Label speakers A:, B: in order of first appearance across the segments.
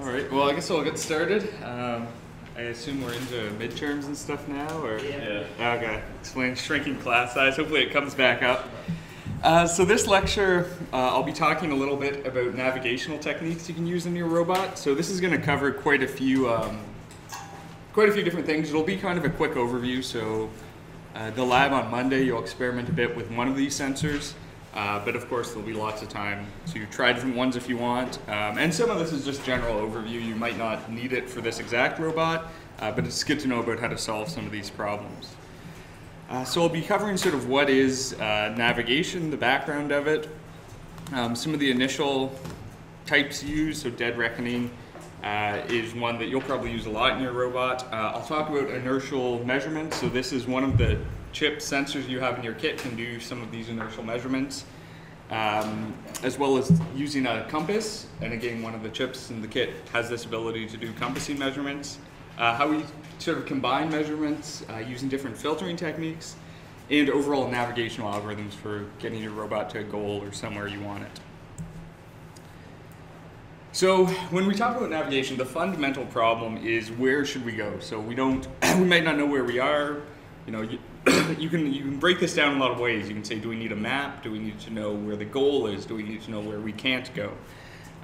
A: All right. Well, I guess I'll get started. Um, I assume we're into midterms and stuff now, or
B: Yeah.
A: okay. Explain shrinking class size. Hopefully, it comes back up. Uh, so this lecture, uh, I'll be talking a little bit about navigational techniques you can use in your robot. So this is going to cover quite a few, um, quite a few different things. It'll be kind of a quick overview. So uh, the lab on Monday, you'll experiment a bit with one of these sensors. Uh, but of course, there'll be lots of time to try different ones if you want. Um, and some of this is just general overview. You might not need it for this exact robot, uh, but it's good to know about how to solve some of these problems. Uh, so I'll be covering sort of what is uh, navigation, the background of it, um, some of the initial types used. So dead reckoning uh, is one that you'll probably use a lot in your robot. Uh, I'll talk about inertial measurements. So this is one of the chip sensors you have in your kit can do some of these inertial measurements, um, as well as using a compass. And again, one of the chips in the kit has this ability to do compassing measurements. Uh, how we sort of combine measurements uh, using different filtering techniques, and overall navigational algorithms for getting your robot to a goal or somewhere you want it. So when we talk about navigation, the fundamental problem is where should we go? So we don't, we might not know where we are. You know, you can you can break this down in a lot of ways. You can say, do we need a map? Do we need to know where the goal is? Do we need to know where we can't go?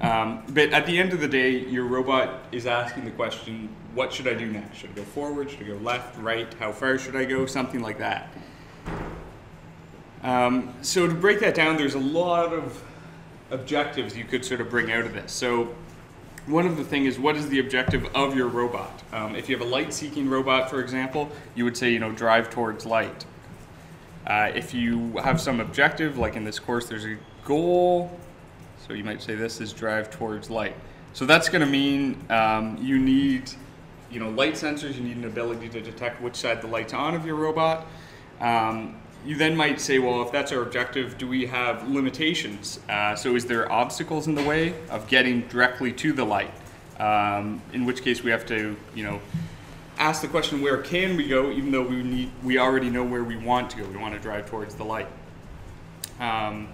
A: Um, but at the end of the day, your robot is asking the question, what should I do next? Should I go forward? Should I go left, right? How far should I go? Something like that. Um, so to break that down, there's a lot of objectives you could sort of bring out of this. So one of the things is what is the objective of your robot? Um, if you have a light-seeking robot, for example, you would say, you know, drive towards light. Uh, if you have some objective, like in this course, there's a goal. So you might say this is drive towards light. So that's going to mean um, you need, you know, light sensors. You need an ability to detect which side the light's on of your robot. Um, you then might say, well, if that's our objective, do we have limitations? Uh, so is there obstacles in the way of getting directly to the light? Um, in which case we have to, you know, ask the question, where can we go, even though we need, we already know where we want to go. We want to drive towards the light. Um,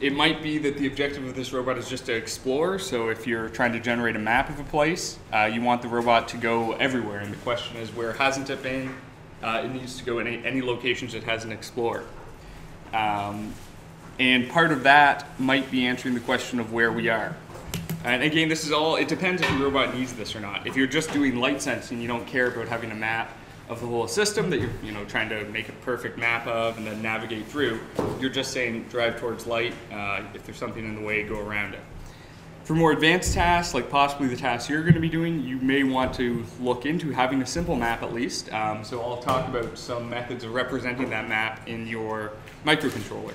A: it might be that the objective of this robot is just to explore. So if you're trying to generate a map of a place, uh, you want the robot to go everywhere. And the question is, where hasn't it been? Uh, it needs to go in any, any locations it hasn't explored. Um, and part of that might be answering the question of where we are. And again, this is all, it depends if your robot needs this or not. If you're just doing light sensing, you don't care about having a map of the whole system that you're you know, trying to make a perfect map of and then navigate through. You're just saying drive towards light. Uh, if there's something in the way, go around it. For more advanced tasks, like possibly the tasks you're going to be doing, you may want to look into having a simple map at least. Um, so I'll talk about some methods of representing that map in your microcontroller.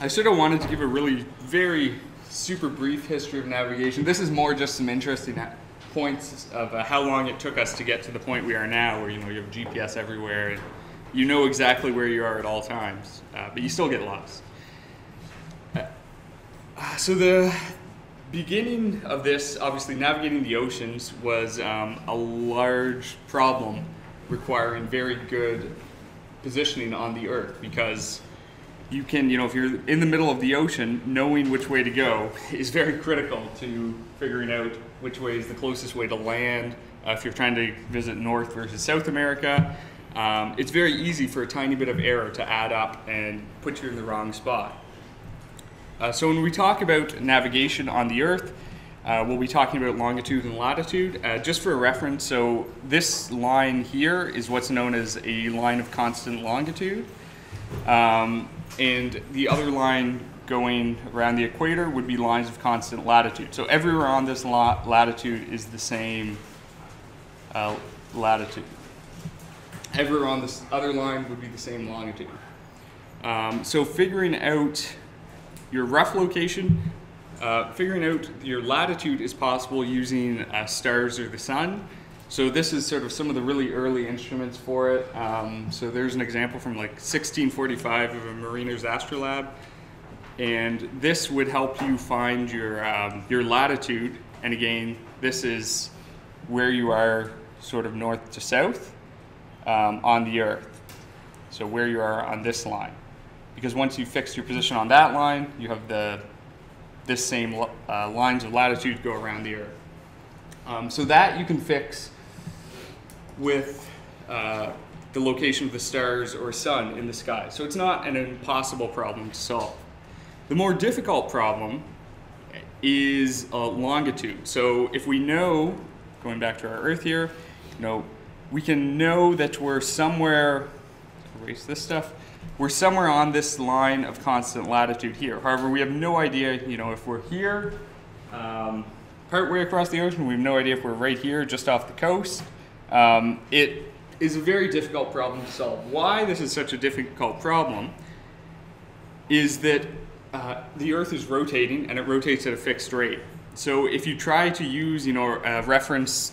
A: I sort of wanted to give a really very super brief history of navigation. This is more just some interesting points of uh, how long it took us to get to the point we are now, where you know you have GPS everywhere and you know exactly where you are at all times, uh, but you still get lost. So the beginning of this, obviously navigating the oceans, was um, a large problem requiring very good positioning on the Earth because you can, you know, if you're in the middle of the ocean, knowing which way to go is very critical to figuring out which way is the closest way to land. Uh, if you're trying to visit North versus South America, um, it's very easy for a tiny bit of error to add up and put you in the wrong spot. Uh, so when we talk about navigation on the Earth, uh, we'll be talking about longitude and latitude. Uh, just for a reference, so this line here is what's known as a line of constant longitude. Um, and the other line going around the equator would be lines of constant latitude. So everywhere on this latitude is the same uh, latitude. Everywhere on this other line would be the same longitude. Um, so figuring out your rough location, uh, figuring out your latitude is possible using uh, stars or the sun. So this is sort of some of the really early instruments for it. Um, so there's an example from like 1645 of a Mariner's Astrolabe. And this would help you find your, um, your latitude. And again, this is where you are sort of north to south um, on the Earth. So where you are on this line because once you fix your position on that line, you have the this same uh, lines of latitude go around the Earth. Um, so that you can fix with uh, the location of the stars or sun in the sky. So it's not an impossible problem to solve. The more difficult problem is uh, longitude. So if we know, going back to our Earth here, you know, we can know that we're somewhere, erase this stuff, we're somewhere on this line of constant latitude here. However, we have no idea, you know, if we're here, um, partway across the ocean, we have no idea if we're right here, just off the coast. Um, it is a very difficult problem to solve. Why this is such a difficult problem is that uh, the Earth is rotating and it rotates at a fixed rate. So if you try to use, you know, a reference,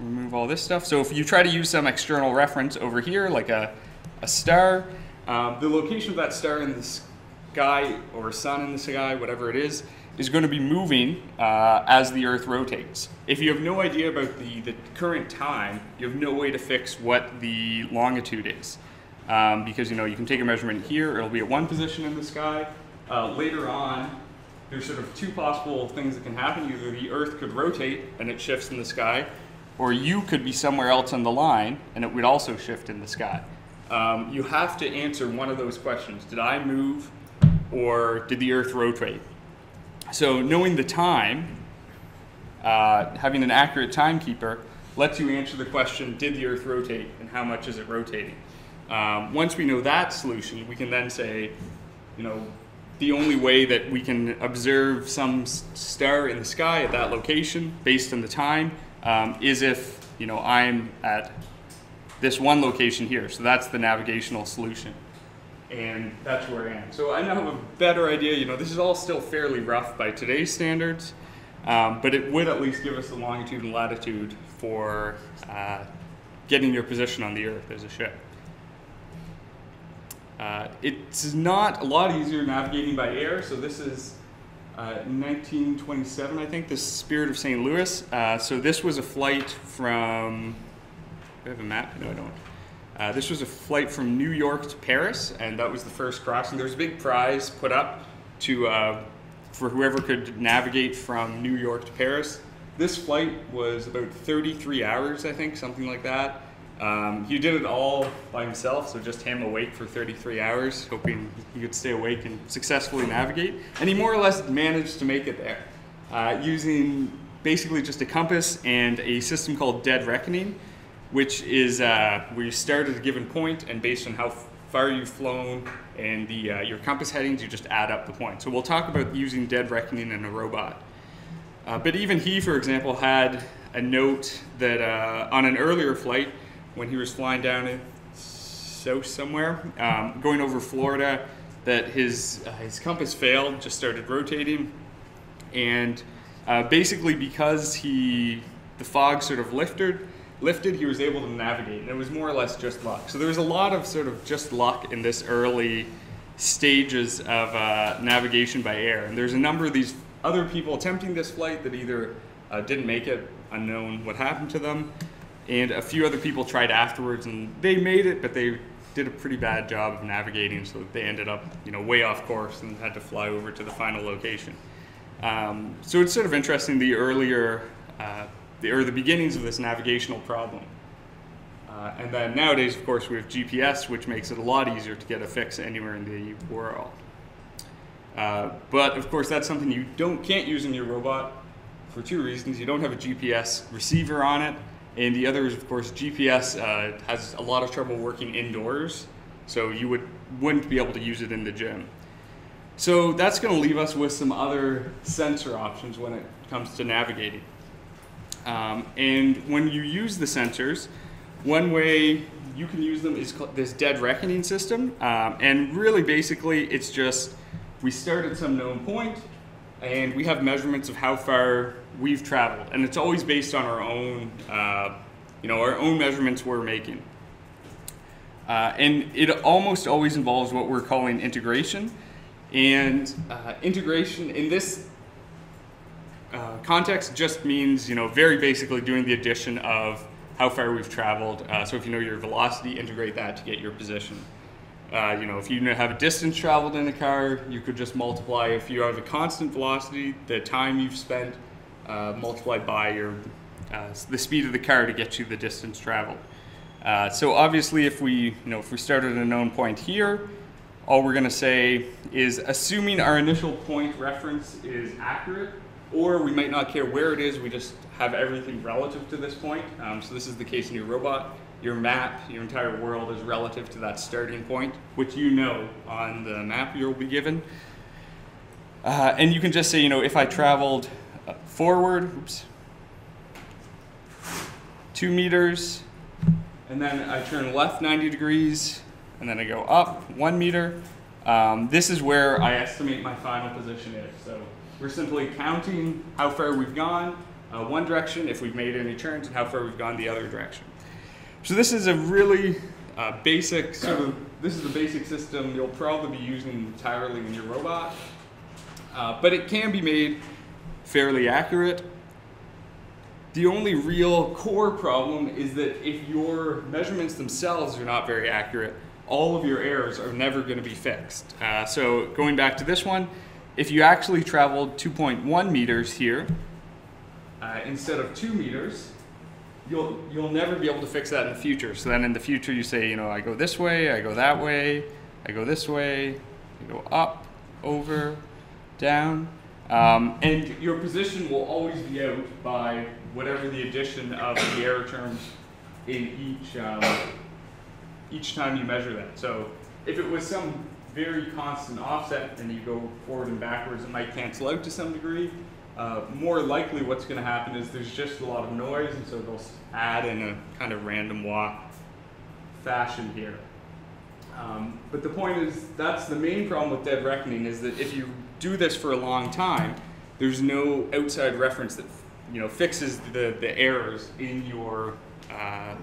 A: remove all this stuff. So if you try to use some external reference over here, like a, a star, um, the location of that star in the sky or sun in the sky, whatever it is, is going to be moving uh, as the Earth rotates. If you have no idea about the, the current time, you have no way to fix what the longitude is. Um, because you know you can take a measurement here, it'll be at one position in the sky. Uh, later on, there's sort of two possible things that can happen. Either the Earth could rotate and it shifts in the sky, or you could be somewhere else on the line and it would also shift in the sky. Um, you have to answer one of those questions. Did I move or did the Earth rotate? So knowing the time, uh, having an accurate timekeeper, lets you answer the question, did the Earth rotate and how much is it rotating? Um, once we know that solution, we can then say, you know, the only way that we can observe some star in the sky at that location based on the time um, is if, you know, I'm at this one location here. So that's the navigational solution and that's where I am. So I now have a better idea. You know, this is all still fairly rough by today's standards, um, but it would at least give us the longitude and latitude for uh, getting your position on the Earth as a ship. Uh, it's not a lot easier navigating by air. So this is uh, 1927, I think, the Spirit of St. Louis. Uh, so this was a flight from. Do I have a map? No, I don't. Uh, this was a flight from New York to Paris, and that was the first crossing. There was a big prize put up to uh, for whoever could navigate from New York to Paris. This flight was about 33 hours, I think, something like that. Um, he did it all by himself, so just him awake for 33 hours, hoping he could stay awake and successfully navigate. And he more or less managed to make it there, uh, using basically just a compass and a system called dead reckoning which is uh, where you start at a given point, and based on how far you've flown and the, uh, your compass headings, you just add up the points. So we'll talk about using dead reckoning in a robot. Uh, but even he, for example, had a note that uh, on an earlier flight, when he was flying down in south somewhere, um, going over Florida, that his, uh, his compass failed, just started rotating. And uh, basically because he, the fog sort of lifted, lifted, he was able to navigate, and it was more or less just luck. So there was a lot of sort of just luck in this early stages of uh, navigation by air. And there's a number of these other people attempting this flight that either uh, didn't make it, unknown what happened to them, and a few other people tried afterwards, and they made it, but they did a pretty bad job of navigating, so they ended up, you know, way off course and had to fly over to the final location. Um, so it's sort of interesting the earlier uh, the, or the beginnings of this navigational problem. Uh, and then nowadays, of course, we have GPS, which makes it a lot easier to get a fix anywhere in the world. Uh, but of course, that's something you don't can't use in your robot for two reasons. You don't have a GPS receiver on it, and the other is, of course, GPS uh, has a lot of trouble working indoors, so you would wouldn't be able to use it in the gym. So that's going to leave us with some other sensor options when it comes to navigating. Um, and when you use the sensors, one way you can use them is this dead reckoning system. Um, and really, basically, it's just we start at some known point and we have measurements of how far we've traveled. And it's always based on our own, uh, you know, our own measurements we're making. Uh, and it almost always involves what we're calling integration. And uh, integration in this uh, context just means, you know, very basically doing the addition of how far we've traveled. Uh, so if you know your velocity, integrate that to get your position. Uh, you know, if you have a distance traveled in a car, you could just multiply. If you have a constant velocity, the time you've spent uh, multiplied by your uh, the speed of the car to get you the distance traveled. Uh, so obviously, if we you know if we start at a known point here, all we're going to say is assuming our initial point reference is accurate, or we might not care where it is. We just have everything relative to this point. Um, so this is the case in your robot your map, your entire world is relative to that starting point, which you know on the map you'll be given. Uh, and you can just say, you know, if I traveled forward, oops, two meters, and then I turn left 90 degrees, and then I go up one meter, um, this is where I estimate my final position is. So we're simply counting how far we've gone uh, one direction, if we've made any turns, and how far we've gone the other direction. So this is a really uh, basic sort of, this is a basic system you'll probably be using entirely in your robot. Uh, but it can be made fairly accurate. The only real core problem is that if your measurements themselves are not very accurate, all of your errors are never going to be fixed. Uh, so going back to this one, if you actually traveled 2.1 meters here uh, instead of 2 meters, you'll you'll never be able to fix that in the future. So then in the future you say, you know, I go this way, I go that way, I go this way, I go up, over, down. Um, and your position will always be out by whatever the addition of the error terms in each um, each time you measure that. So if it was some very constant offset and you go forward and backwards, it might cancel out to some degree. Uh, more likely what's going to happen is there's just a lot of noise and so they'll add in a kind of random walk fashion here. Um, but the point is that's the main problem with dead reckoning is that if you do this for a long time, there's no outside reference that you know fixes the, the errors in your uh,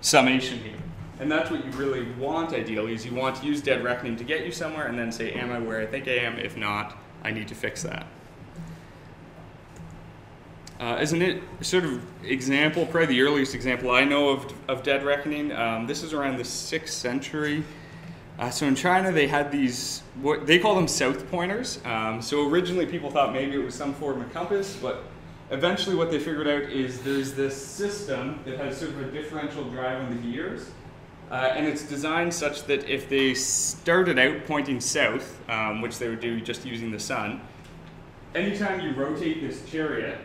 A: summation here. And that's what you really want ideally is you want to use dead reckoning to get you somewhere and then say, am I where I think I am? If not, I need to fix that. Uh, as a sort of example, probably the earliest example I know of, of dead reckoning, um, this is around the 6th century. Uh, so in China, they had these, what they call them south pointers. Um, so originally people thought maybe it was some form of compass, but eventually what they figured out is there's this system that has sort of a differential drive on the gears. Uh, and it's designed such that if they started out pointing south, um, which they would do just using the sun, anytime you rotate this chariot,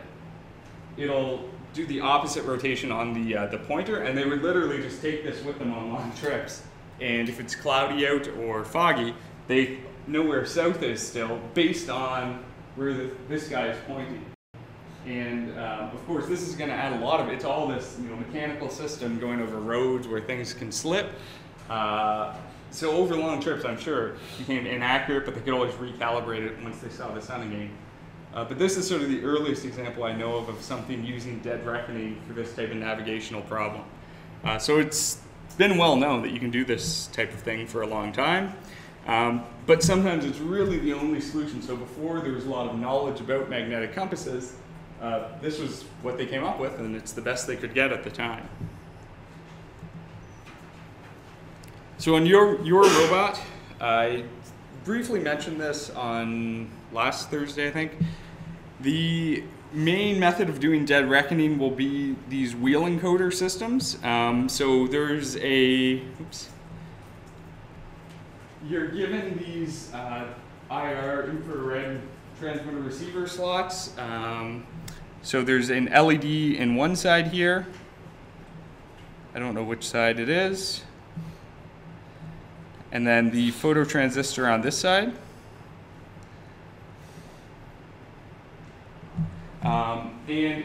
A: it'll do the opposite rotation on the, uh, the pointer, and they would literally just take this with them on long trips. And if it's cloudy out or foggy, they know where south is still based on where the, this guy is pointing. And uh, of course, this is going to add a lot of it's all this you know mechanical system going over roads where things can slip. Uh, so over long trips, I'm sure became inaccurate, but they could always recalibrate it once they saw the sun again. Uh, but this is sort of the earliest example I know of of something using dead reckoning for this type of navigational problem. Uh, so it's been well known that you can do this type of thing for a long time. Um, but sometimes it's really the only solution. So before there was a lot of knowledge about magnetic compasses, uh, this was what they came up with, and it's the best they could get at the time. So on your, your robot, I briefly mentioned this on last Thursday, I think. The main method of doing dead reckoning will be these wheel encoder systems. Um, so there's a, oops, you're given these uh, IR infrared transmitter receiver slots. Um, so there's an LED in one side here. I don't know which side it is. And then the phototransistor on this side. Um, and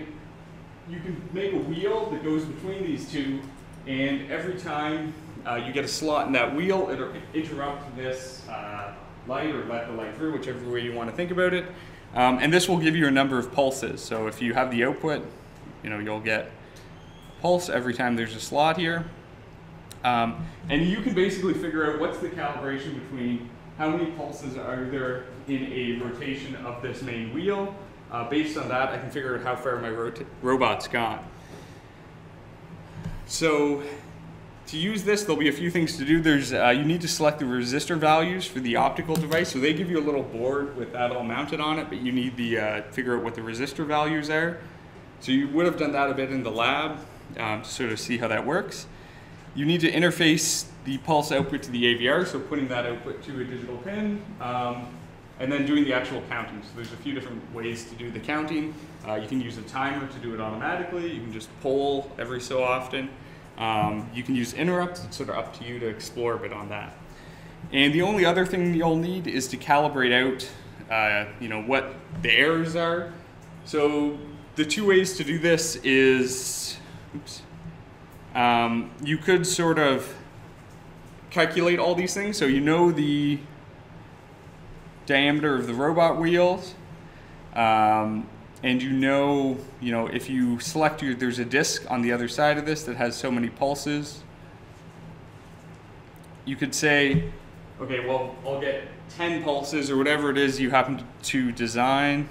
A: you can make a wheel that goes between these two, and every time uh, you get a slot in that wheel, it'll interrupt this uh, light or let the light through, whichever way you want to think about it. Um, and this will give you a number of pulses. So if you have the output, you know, you'll get pulse every time there's a slot here. Um, and you can basically figure out what's the calibration between how many pulses are there in a rotation of this main wheel uh, based on that, I can figure out how far my robot's gone. So to use this, there'll be a few things to do. There's uh, you need to select the resistor values for the optical device. So they give you a little board with that all mounted on it, but you need to uh, figure out what the resistor values are. So you would have done that a bit in the lab um, to sort of see how that works. You need to interface the pulse output to the AVR, so putting that output to a digital pin, um, and then doing the actual counting. So there's a few different ways to do the counting. Uh, you can use a timer to do it automatically. You can just poll every so often. Um, you can use interrupts. It's sort of up to you to explore a bit on that. And the only other thing you'll need is to calibrate out, uh, you know, what the errors are. So the two ways to do this is, oops, um, you could sort of calculate all these things. So you know the diameter of the robot wheels. Um, and you know, you know, if you select your, there's a disk on the other side of this that has so many pulses. You could say, okay, well, I'll get 10 pulses or whatever it is you happen to design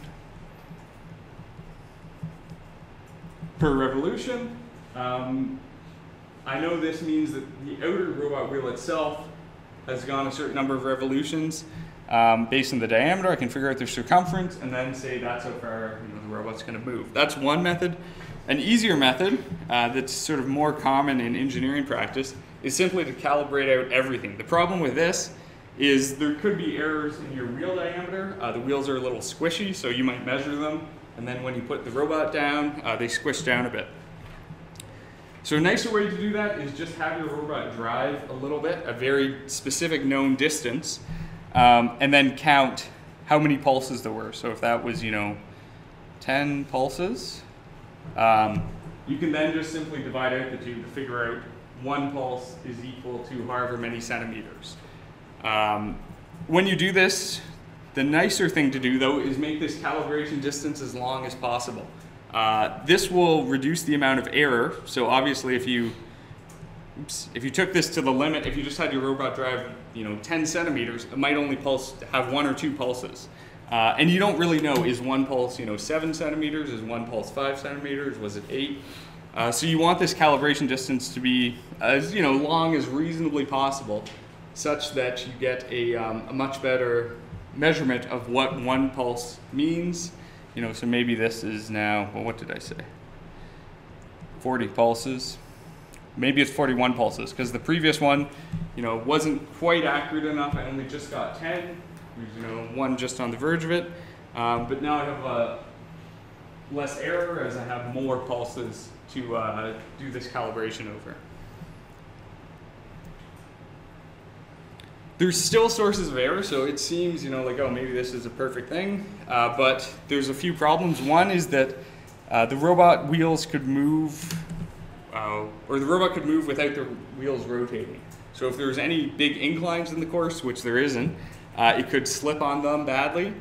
A: per revolution. Um, I know this means that the outer robot wheel itself has gone a certain number of revolutions. Um, based on the diameter, I can figure out their circumference and then say that's how far you know, the robot's going to move. That's one method. An easier method uh, that's sort of more common in engineering practice is simply to calibrate out everything. The problem with this is there could be errors in your wheel diameter. Uh, the wheels are a little squishy, so you might measure them, and then when you put the robot down, uh, they squish down a bit. So a nicer way to do that is just have your robot drive a little bit, a very specific known distance, um, and then count how many pulses there were. So if that was, you know, 10 pulses, um, you can then just simply divide out the two to figure out one pulse is equal to however many centimeters. Um, when you do this, the nicer thing to do though is make this calibration distance as long as possible. Uh, this will reduce the amount of error. So obviously if you if you took this to the limit, if you just had your robot drive, you know, 10 centimeters, it might only pulse have one or two pulses. Uh, and you don't really know, is one pulse, you know, seven centimeters? Is one pulse five centimeters? Was it eight? Uh, so you want this calibration distance to be as, you know, long as reasonably possible, such that you get a, um, a much better measurement of what one pulse means. You know, so maybe this is now, well, what did I say? 40 pulses maybe it's 41 pulses because the previous one, you know, wasn't quite accurate enough. I only just got 10, you know, one just on the verge of it. Um, but now I have uh, less error as I have more pulses to uh, do this calibration over. There's still sources of error, so it seems, you know, like, oh, maybe this is a perfect thing. Uh, but there's a few problems. One is that uh, the robot wheels could move uh, or the robot could move without the wheels rotating. So if there's any big inclines in the course, which there isn't, uh, it could slip on them badly,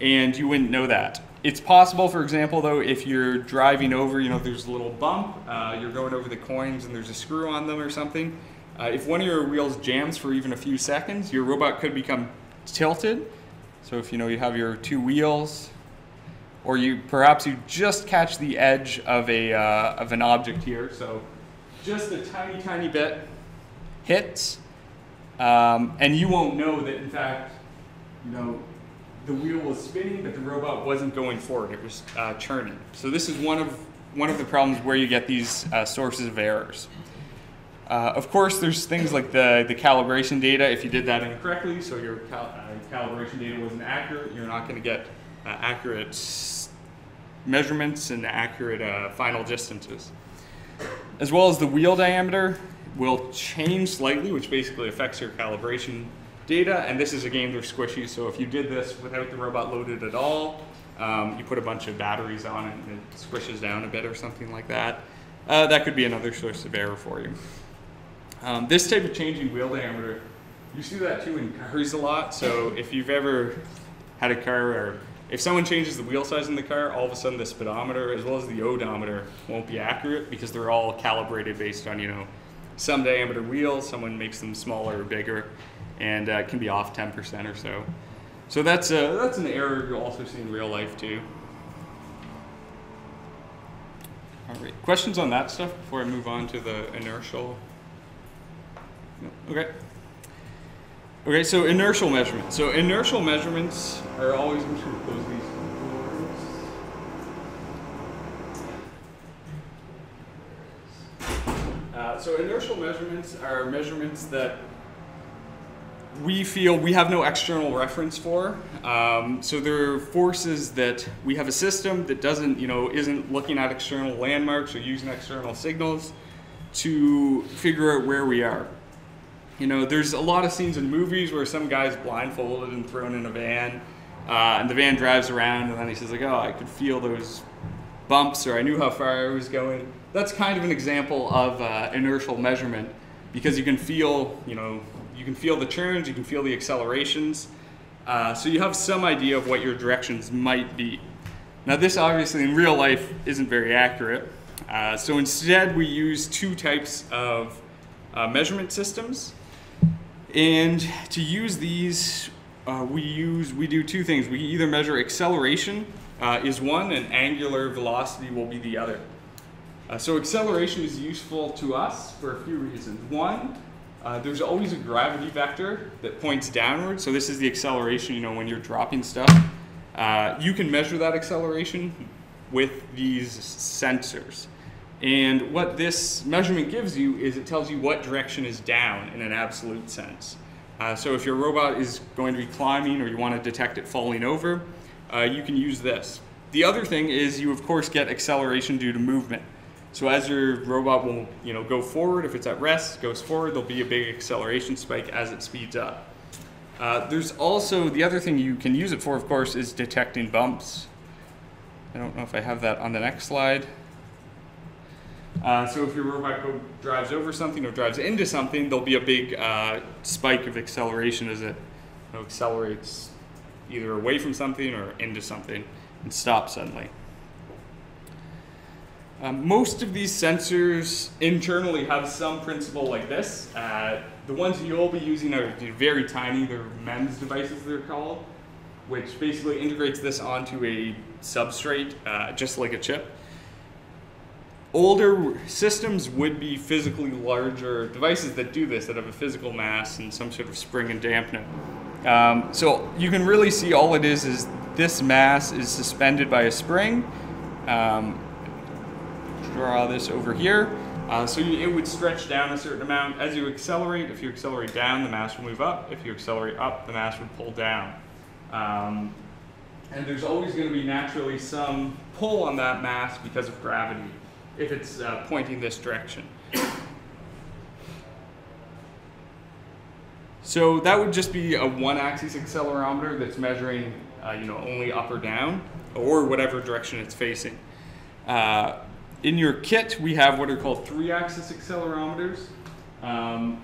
A: and you wouldn't know that. It's possible, for example, though, if you're driving over, you know, there's a little bump, uh, you're going over the coins and there's a screw on them or something. Uh, if one of your wheels jams for even a few seconds, your robot could become tilted. So if you know you have your two wheels, or you perhaps you just catch the edge of a uh, of an object here. So just a tiny, tiny bit hits, um, and you won't know that in fact, you know, the wheel was spinning, but the robot wasn't going forward. It was uh, churning. So this is one of one of the problems where you get these uh, sources of errors. Uh, of course, there's things like the, the calibration data. If you did that incorrectly, so your cal uh, calibration data wasn't accurate, you're not going to get accurate measurements and accurate uh, final distances. As well as the wheel diameter will change slightly, which basically affects your calibration data. And this is again, they're squishy. So if you did this without the robot loaded at all, um, you put a bunch of batteries on it and it squishes down a bit or something like that. Uh, that could be another source of error for you. Um, this type of changing wheel diameter, you see that too in cars a lot. So if you've ever had a car or if someone changes the wheel size in the car, all of a sudden the speedometer as well as the odometer won't be accurate because they're all calibrated based on, you know, some diameter wheels, someone makes them smaller or bigger, and uh, can be off 10% or so. So that's, uh, that's an error you'll also see in real life too. All right, questions on that stuff before I move on to the inertial Okay. Okay, so inertial measurements. So inertial measurements are always, I'm close these. Uh, so inertial measurements are measurements that we feel we have no external reference for. Um, so there are forces that we have a system that doesn't, you know, isn't looking at external landmarks or using external signals to figure out where we are. You know, there's a lot of scenes in movies where some guy's blindfolded and thrown in a van, uh, and the van drives around, and then he says like, "Oh, I could feel those bumps, or I knew how far I was going." That's kind of an example of uh, inertial measurement because you can feel, you know, you can feel the turns, you can feel the accelerations, uh, so you have some idea of what your directions might be. Now, this obviously in real life isn't very accurate. Uh, so instead, we use two types of uh, measurement systems. And to use these, uh, we use we do two things. We either measure acceleration uh, is one, and angular velocity will be the other. Uh, so acceleration is useful to us for a few reasons. One, uh, there's always a gravity vector that points downward. So this is the acceleration. You know, when you're dropping stuff, uh, you can measure that acceleration with these sensors. And what this measurement gives you is it tells you what direction is down in an absolute sense. Uh, so if your robot is going to be climbing or you want to detect it falling over, uh, you can use this. The other thing is you of course get acceleration due to movement. So as your robot will you know, go forward, if it's at rest, goes forward, there'll be a big acceleration spike as it speeds up. Uh, there's also, the other thing you can use it for, of course, is detecting bumps. I don't know if I have that on the next slide. Uh, so if your robot drives over something or drives into something, there'll be a big uh, spike of acceleration as it you know, accelerates either away from something or into something and stops suddenly. Um, most of these sensors internally have some principle like this. Uh, the ones you'll be using are very tiny, they're MEMS devices they're called, which basically integrates this onto a substrate, uh, just like a chip older systems would be physically larger devices that do this, that have a physical mass and some sort of spring and dampener. Um, so you can really see all it is is this mass is suspended by a spring. Um, draw this over here. Uh, so you, it would stretch down a certain amount. As you accelerate, if you accelerate down, the mass will move up. If you accelerate up, the mass would pull down. Um, and there's always going to be naturally some pull on that mass because of gravity if it's uh, pointing this direction. So that would just be a one-axis accelerometer that's measuring, uh, you know, only up or down, or whatever direction it's facing. Uh, in your kit, we have what are called three-axis accelerometers. Um,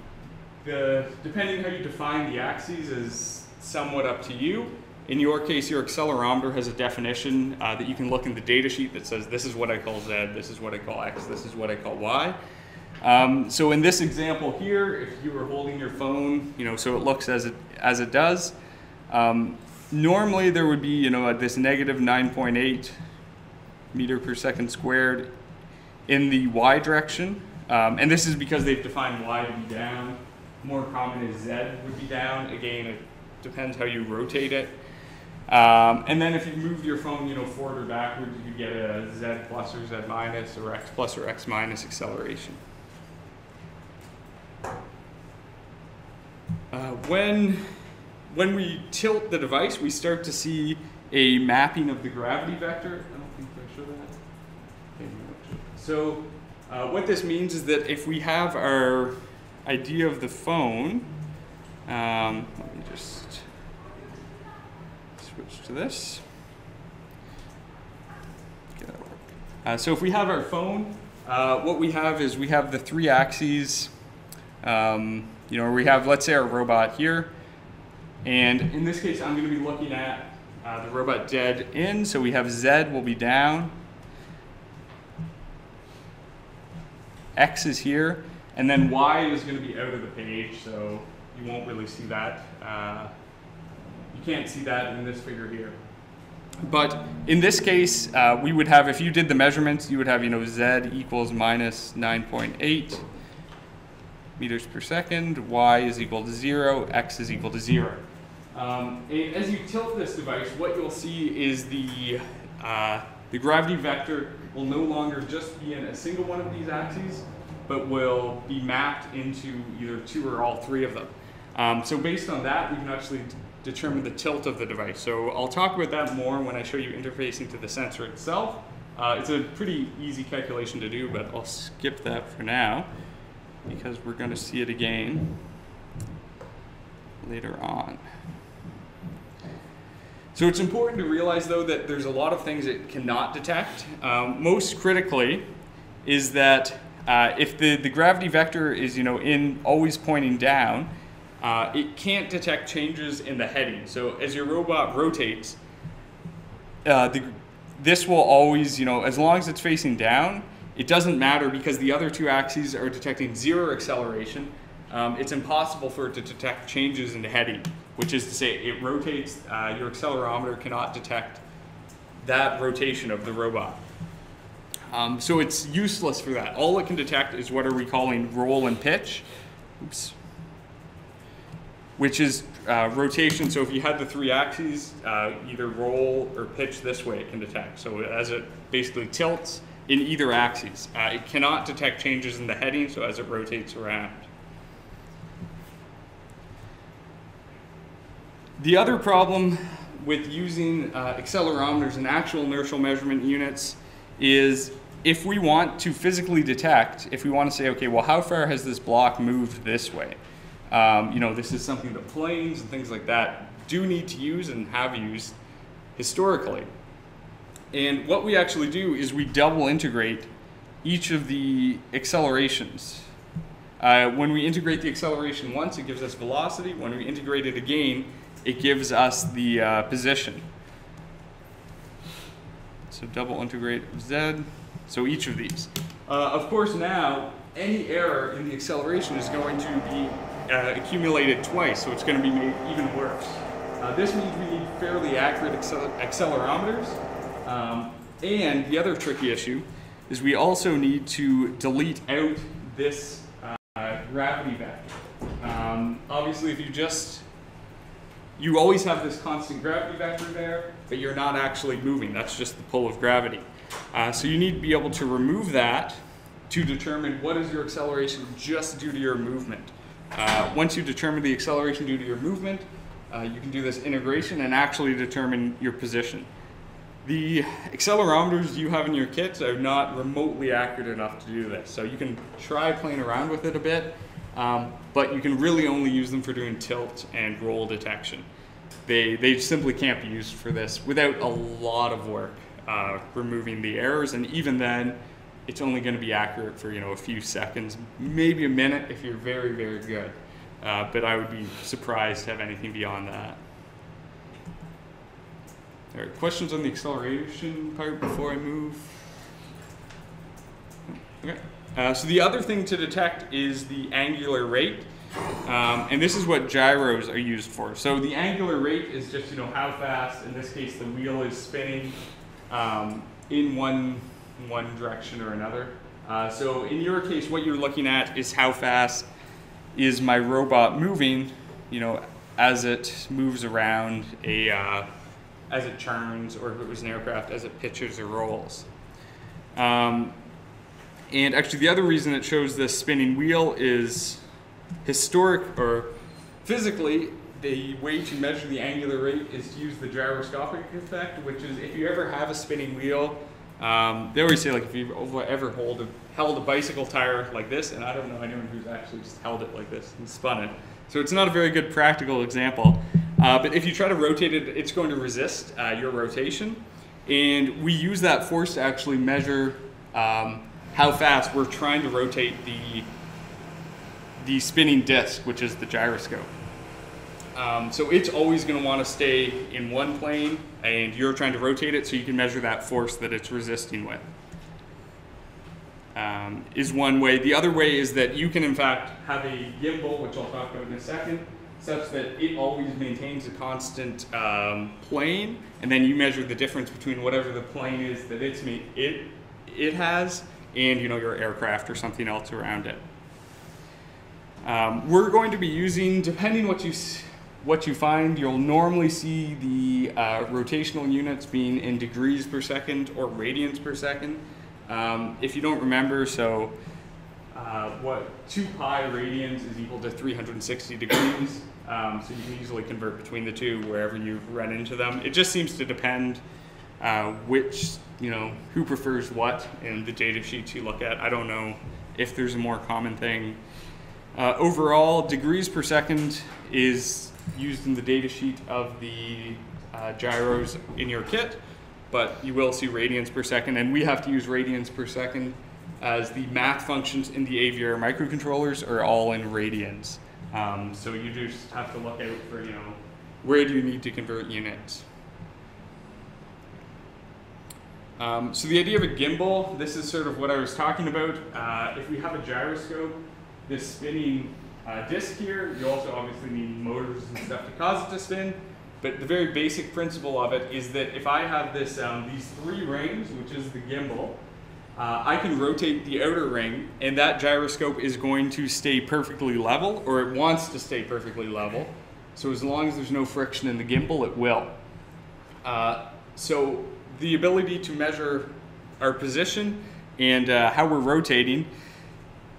A: the, depending how you define the axes is somewhat up to you. In your case, your accelerometer has a definition uh, that you can look in the data sheet that says this is what I call Z, this is what I call X, this is what I call Y. Um, so in this example here, if you were holding your phone, you know, so it looks as it, as it does, um, normally there would be, you know, this negative 9.8 meter per second squared in the Y direction. Um, and this is because they've defined Y to be down. More common is Z would be down. Again, it depends how you rotate it. Um, and then if you move your phone, you know, forward or backwards, you get a Z plus or Z minus or X plus or X minus acceleration. Uh, when, when we tilt the device, we start to see a mapping of the gravity vector. I don't think I show that. So uh, what this means is that if we have our idea of the phone, um, let me just switch to this. Uh, so if we have our phone, uh, what we have is we have the three axes. Um, you know, we have, let's say, our robot here. And in this case, I'm going to be looking at uh, the robot dead in. So we have Z will be down. X is here. And then Y is going to be out of the page, so you won't really see that. Can't see that in this figure here. But in this case, uh, we would have, if you did the measurements, you would have, you know, Z equals minus 9.8. meters per second, y is equal to zero, x is equal to zero. Um, and as you tilt this device, what you'll see is the, uh, the gravity vector will no longer just be in a single one of these axes, but will be mapped into either two or all three of them. Um, so based on that, we can actually determine the tilt of the device. So I'll talk about that more when I show you interfacing to the sensor itself. Uh, it's a pretty easy calculation to do, but I'll skip that for now because we're going to see it again later on. So it's important to realize though that there's a lot of things it cannot detect. Um, most critically is that uh, if the, the gravity vector is you know in always pointing down, uh, it can't detect changes in the heading. So as your robot rotates, uh, the, this will always, you know, as long as it's facing down, it doesn't matter because the other two axes are detecting zero acceleration. Um, it's impossible for it to detect changes in the heading which is to say it rotates, uh, your accelerometer cannot detect that rotation of the robot. Um, so it's useless for that. All it can detect is what are we calling roll and pitch, oops, which is uh, rotation. So if you had the three axes, uh, either roll or pitch this way, it can detect. So as it basically tilts in either axis, uh, it cannot detect changes in the heading, so as it rotates around. The other problem with using uh, accelerometers and actual inertial measurement units is if we want to physically detect, if we want to say, okay, well, how far has this block moved this way? Um, you know, this is something that planes and things like that do need to use and have used historically. And what we actually do is we double integrate each of the accelerations. Uh, when we integrate the acceleration once, it gives us velocity. When we integrate it again, it gives us the uh, position. So double integrate Z. So each of these. Uh, of course, now any error in the acceleration is going to be uh, accumulated twice, so it's going to be made even worse. Uh, this means we need fairly accurate accel accelerometers. Um, and the other tricky issue is we also need to delete out this uh, gravity vector. Um, obviously, if you just you always have this constant gravity vector there, but you're not actually moving. That's just the pull of gravity. Uh, so you need to be able to remove that to determine what is your acceleration just due to your movement. Uh, once you determine the acceleration due to your movement, uh, you can do this integration and actually determine your position. The accelerometers you have in your kits are not remotely accurate enough to do this. So you can try playing around with it a bit, um, but you can really only use them for doing tilt and roll detection. They, they simply can't be used for this without a lot of work uh, removing the errors, and even then, it's only going to be accurate for you know a few seconds, maybe a minute if you're very very good. Uh, but I would be surprised to have anything beyond that. All right, questions on the acceleration part before I move? Okay. Uh, so the other thing to detect is the angular rate. Um, and this is what gyros are used for. So the angular rate is just you know how fast, in this case, the wheel is spinning um, in one one direction or another. Uh, so in your case, what you're looking at is how fast is my robot moving, you know, as it moves around a, uh, as it turns, or if it was an aircraft, as it pitches or rolls. Um, and actually, the other reason it shows this spinning wheel is historic or physically, the way to measure the angular rate is to use the gyroscopic effect, which is if you ever have a spinning wheel, um, they always say like if you've ever hold a, held a bicycle tire like this, and I don't know anyone who's actually just held it like this and spun it. So it's not a very good practical example. Uh, but if you try to rotate it, it's going to resist uh, your rotation. And we use that force to actually measure um, how fast we're trying to rotate the, the spinning disc, which is the gyroscope. Um, so it's always going to want to stay in one plane, and you're trying to rotate it so you can measure that force that it's resisting with. Um, is one way. The other way is that you can, in fact, have a gimbal, which I'll talk about in a second, such that it always maintains a constant um, plane, and then you measure the difference between whatever the plane is that it's it it has and you know your aircraft or something else around it. Um, we're going to be using, depending what you what you find, you'll normally see the uh, rotational units being in degrees per second or radians per second. Um, if you don't remember, so uh, what 2 pi radians is equal to 360 degrees. Um, so you can easily convert between the two wherever you run into them. It just seems to depend uh, which, you know, who prefers what in the data sheets you look at. I don't know if there's a more common thing. Uh, overall, degrees per second is used in the data sheet of the uh, gyros in your kit, but you will see radians per second, and we have to use radians per second as the math functions in the AVR microcontrollers are all in radians. Um, so you just have to look out for, you know, where do you need to convert units. Um, so the idea of a gimbal, this is sort of what I was talking about. Uh, if we have a gyroscope, this spinning uh, disc here, you also obviously need motors and stuff to cause it to spin. But the very basic principle of it is that if I have this, um, these three rings, which is the gimbal, uh, I can rotate the outer ring and that gyroscope is going to stay perfectly level or it wants to stay perfectly level. So as long as there's no friction in the gimbal, it will. Uh, so the ability to measure our position and uh, how we're rotating,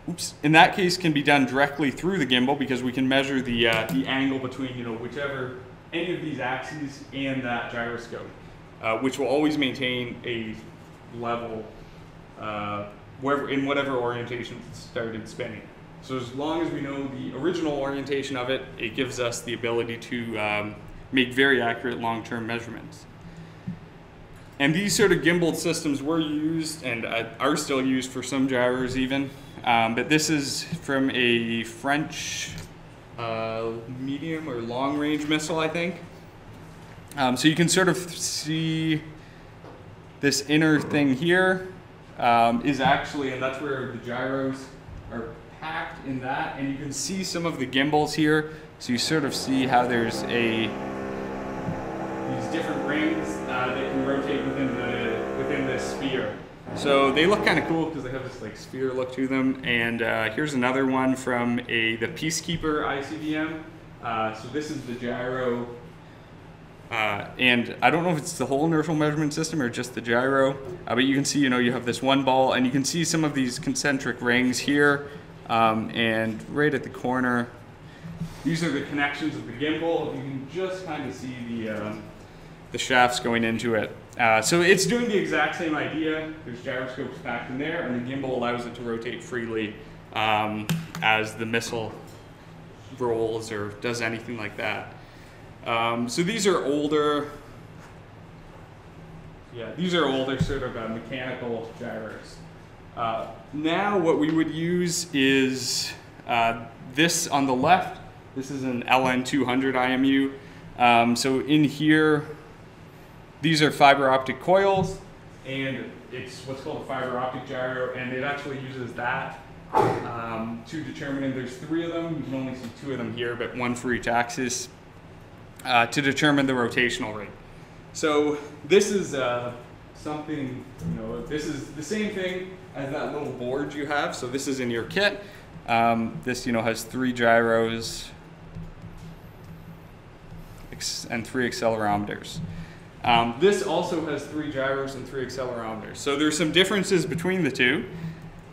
A: oops, in that case can be done directly through the gimbal because we can measure the, uh, the angle between you know, whichever, any of these axes and that gyroscope, uh, which will always maintain a level uh, wherever, in whatever orientation it started spinning. So as long as we know the original orientation of it, it gives us the ability to um, make very accurate long-term measurements. And these sort of gimbal systems were used and uh, are still used for some gyros even. Um, but this is from a French uh, medium or long range missile, I think. Um, so you can sort of see this inner thing here um, is actually, and that's where the gyros are packed in that. And you can see some of the gimbals here. So you sort of see how there's a these different rings uh, that can rotate within the within this sphere. So they look kind of cool because they have this like sphere look to them. And uh, here's another one from a the Peacekeeper ICBM. Uh, so this is the gyro uh, and I don't know if it's the whole inertial measurement system or just the gyro, uh, but you can see, you know, you have this one ball and you can see some of these concentric rings here um, and right at the corner. These are the connections of the gimbal. You can just kind of see the, um, the shafts going into it. Uh, so it's doing the exact same idea. There's gyroscopes packed in there and the gimbal allows it to rotate freely um, as the missile rolls or does anything like that. Um, so these are older, yeah, these are older sort of uh, mechanical gyros. Uh, now what we would use is uh, this on the left. This is an LN200 IMU. Um, so in here, these are fiber optic coils, and it's what's called a fiber optic gyro, and it actually uses that um, to determine, and there's three of them, you can only see two of them here, but one for each axis uh, to determine the rotational rate. So this is uh, something, you know, this is the same thing as that little board you have. So this is in your kit. Um, this, you know, has three gyros and three accelerometers. Um, this also has three gyros and three accelerometers. So there's some differences between the two.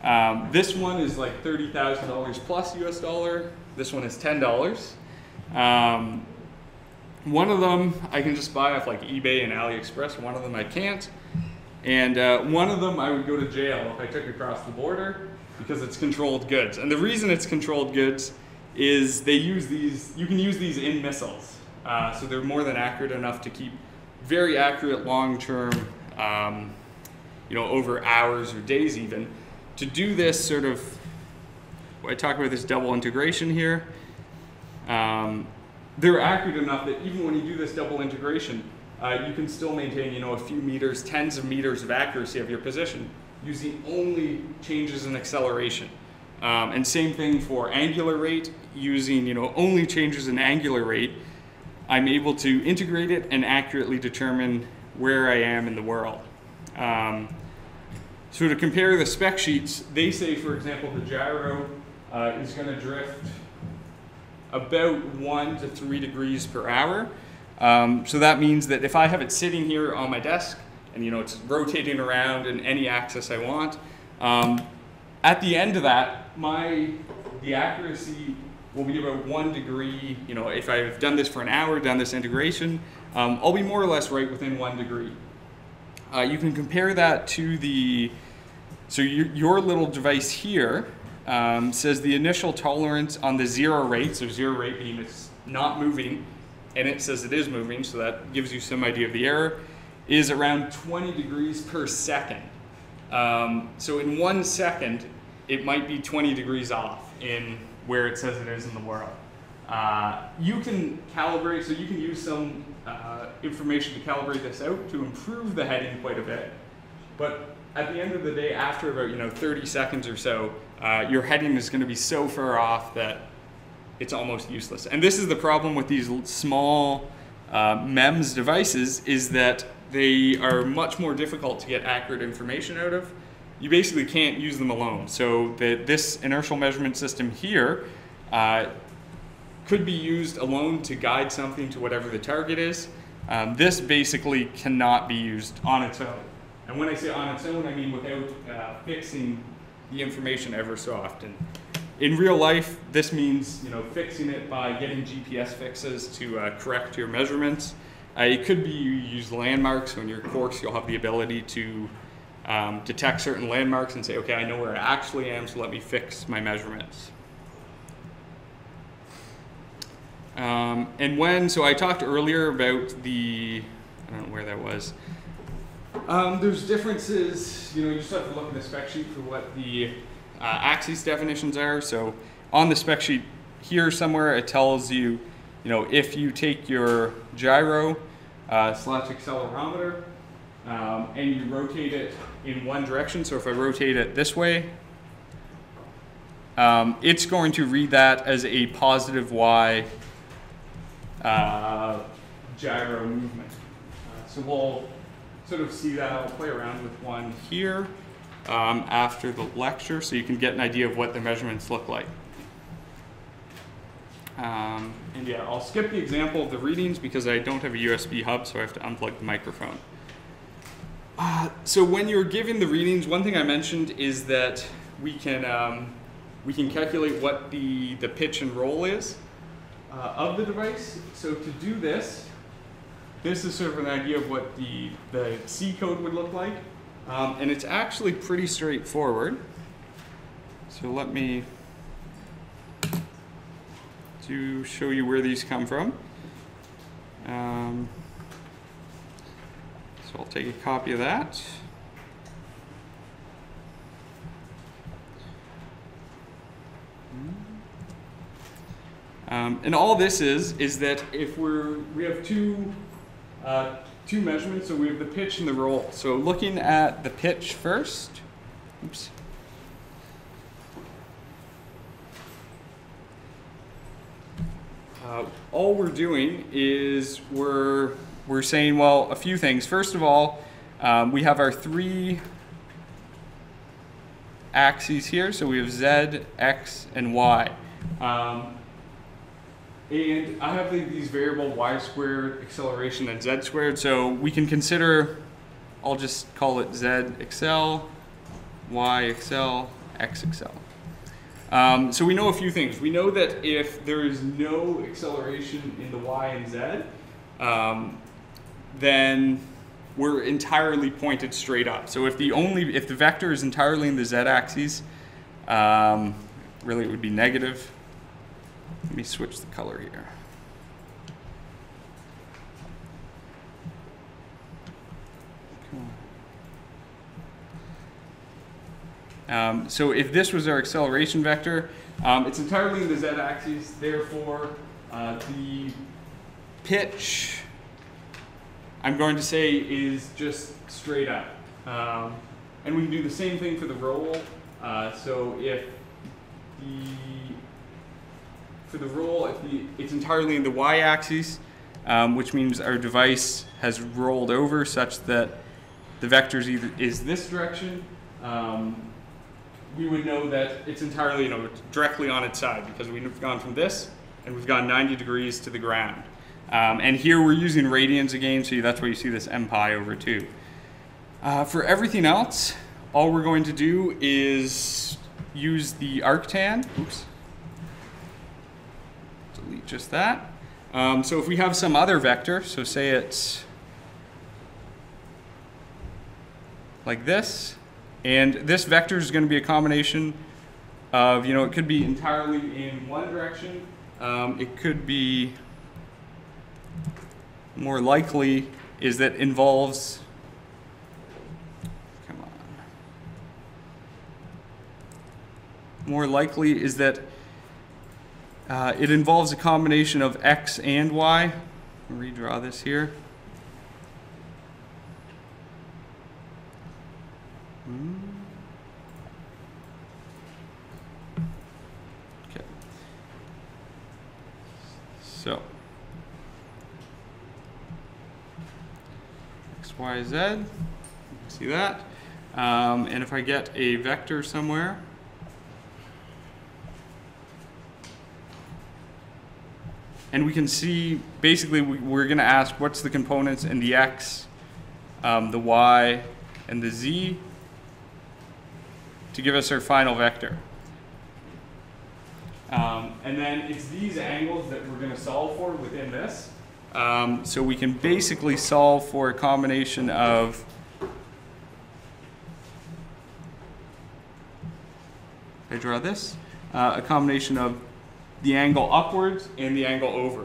A: Um, this one is like $30,000 plus US dollar. This one is $10. Um, one of them I can just buy off like eBay and AliExpress. One of them I can't. And uh, one of them I would go to jail if I took across the border because it's controlled goods. And the reason it's controlled goods is they use these, you can use these in missiles. Uh, so they're more than accurate enough to keep very accurate long-term, um, you know, over hours or days even. To do this sort of, I talk about this double integration here. Um, they're accurate enough that even when you do this double integration, uh, you can still maintain, you know, a few meters, tens of meters of accuracy of your position using only changes in acceleration. Um, and same thing for angular rate, using, you know, only changes in angular rate, I'm able to integrate it and accurately determine where I am in the world. Um, so to compare the spec sheets, they say, for example, the gyro uh, is going to drift about one to three degrees per hour. Um, so that means that if I have it sitting here on my desk and you know it's rotating around in any axis I want, um, at the end of that, my the accuracy will be about one degree. You know, if I've done this for an hour, done this integration, um, I'll be more or less right within one degree. Uh, you can compare that to the, so your, your little device here um, says the initial tolerance on the zero rate, so zero rate being it's not moving, and it says it is moving, so that gives you some idea of the error, is around 20 degrees per second. Um, so in one second, it might be 20 degrees off in where it says it is in the world. Uh, you can calibrate, so you can use some uh, information to calibrate this out to improve the heading quite a bit. But at the end of the day, after about you know 30 seconds or so, uh, your heading is going to be so far off that it's almost useless. And this is the problem with these small uh, MEMS devices is that they are much more difficult to get accurate information out of. You basically can't use them alone. So the, this inertial measurement system here uh, could be used alone to guide something to whatever the target is. Um, this basically cannot be used on its own. And when I say on its own, I mean without uh, fixing the information ever so often. In real life, this means you know fixing it by getting GPS fixes to uh, correct your measurements. Uh, it could be you use landmarks. So in your course, you'll have the ability to um, detect certain landmarks and say, okay, I know where I actually am, so let me fix my measurements. Um, and when, so I talked earlier about the, I don't know where that was. Um, there's differences, you know, you just have to look in the spec sheet for what the uh, axes definitions are. So on the spec sheet here somewhere, it tells you, you know, if you take your gyro uh, slash accelerometer um, and you rotate it in one direction, so if I rotate it this way, um, it's going to read that as a positive y uh, gyro movement. Uh, so we'll sort of see that. I'll play around with one here um, after the lecture so you can get an idea of what the measurements look like. Um, and yeah, I'll skip the example of the readings because I don't have a USB hub, so I have to unplug the microphone. So when you're giving the readings, one thing I mentioned is that we can um, we can calculate what the the pitch and roll is uh, of the device. So to do this, this is sort of an idea of what the, the C code would look like. Um, and it's actually pretty straightforward. So let me to show you where these come from. Um, so I'll take a copy of that. Um, and all this is, is that if we're, we have two, uh, two measurements, so we have the pitch and the roll. So looking at the pitch first, oops. Uh, all we're doing is we're, we're saying, well, a few things. First of all, um, we have our three axes here. So we have Z, X, and Y. Um, and I have these variable y squared, acceleration, and z squared. So we can consider, I'll just call it z accel, y accel, x accel. Um, so we know a few things. We know that if there is no acceleration in the y and z, um, then we're entirely pointed straight up. So if the only if the vector is entirely in the z-axis, um, really it would be negative. Let me switch the color here. Um, so if this was our acceleration vector, um, it's entirely in the z-axis, therefore uh, the pitch, I'm going to say, is just straight up. Um, and we can do the same thing for the roll. Uh, so if the for the roll, if the, it's entirely in the y-axis, um, which means our device has rolled over such that the vector is this direction. Um, we would know that it's entirely, you know, directly on its side because we've gone from this and we've gone 90 degrees to the ground. Um, and here we're using radians again, so that's why you see this m pi over 2. Uh, for everything else, all we're going to do is use the arctan. Oops. Delete just that. Um, so if we have some other vector, so say it's like this, and this vector is going to be a combination of, you know, it could be entirely in one direction, um, it could be more likely is that involves come on. More likely is that uh, it involves a combination of x and y. Redraw this here Hmm. okay so y, z. See that? Um, and if I get a vector somewhere, and we can see, basically we, are going to ask what's the components in the x, um, the y, and the z to give us our final vector. Um, and then it's these angles that we're going to solve for within this. Um, so we can basically solve for a combination of I draw this, uh, a combination of the angle upwards and the angle over.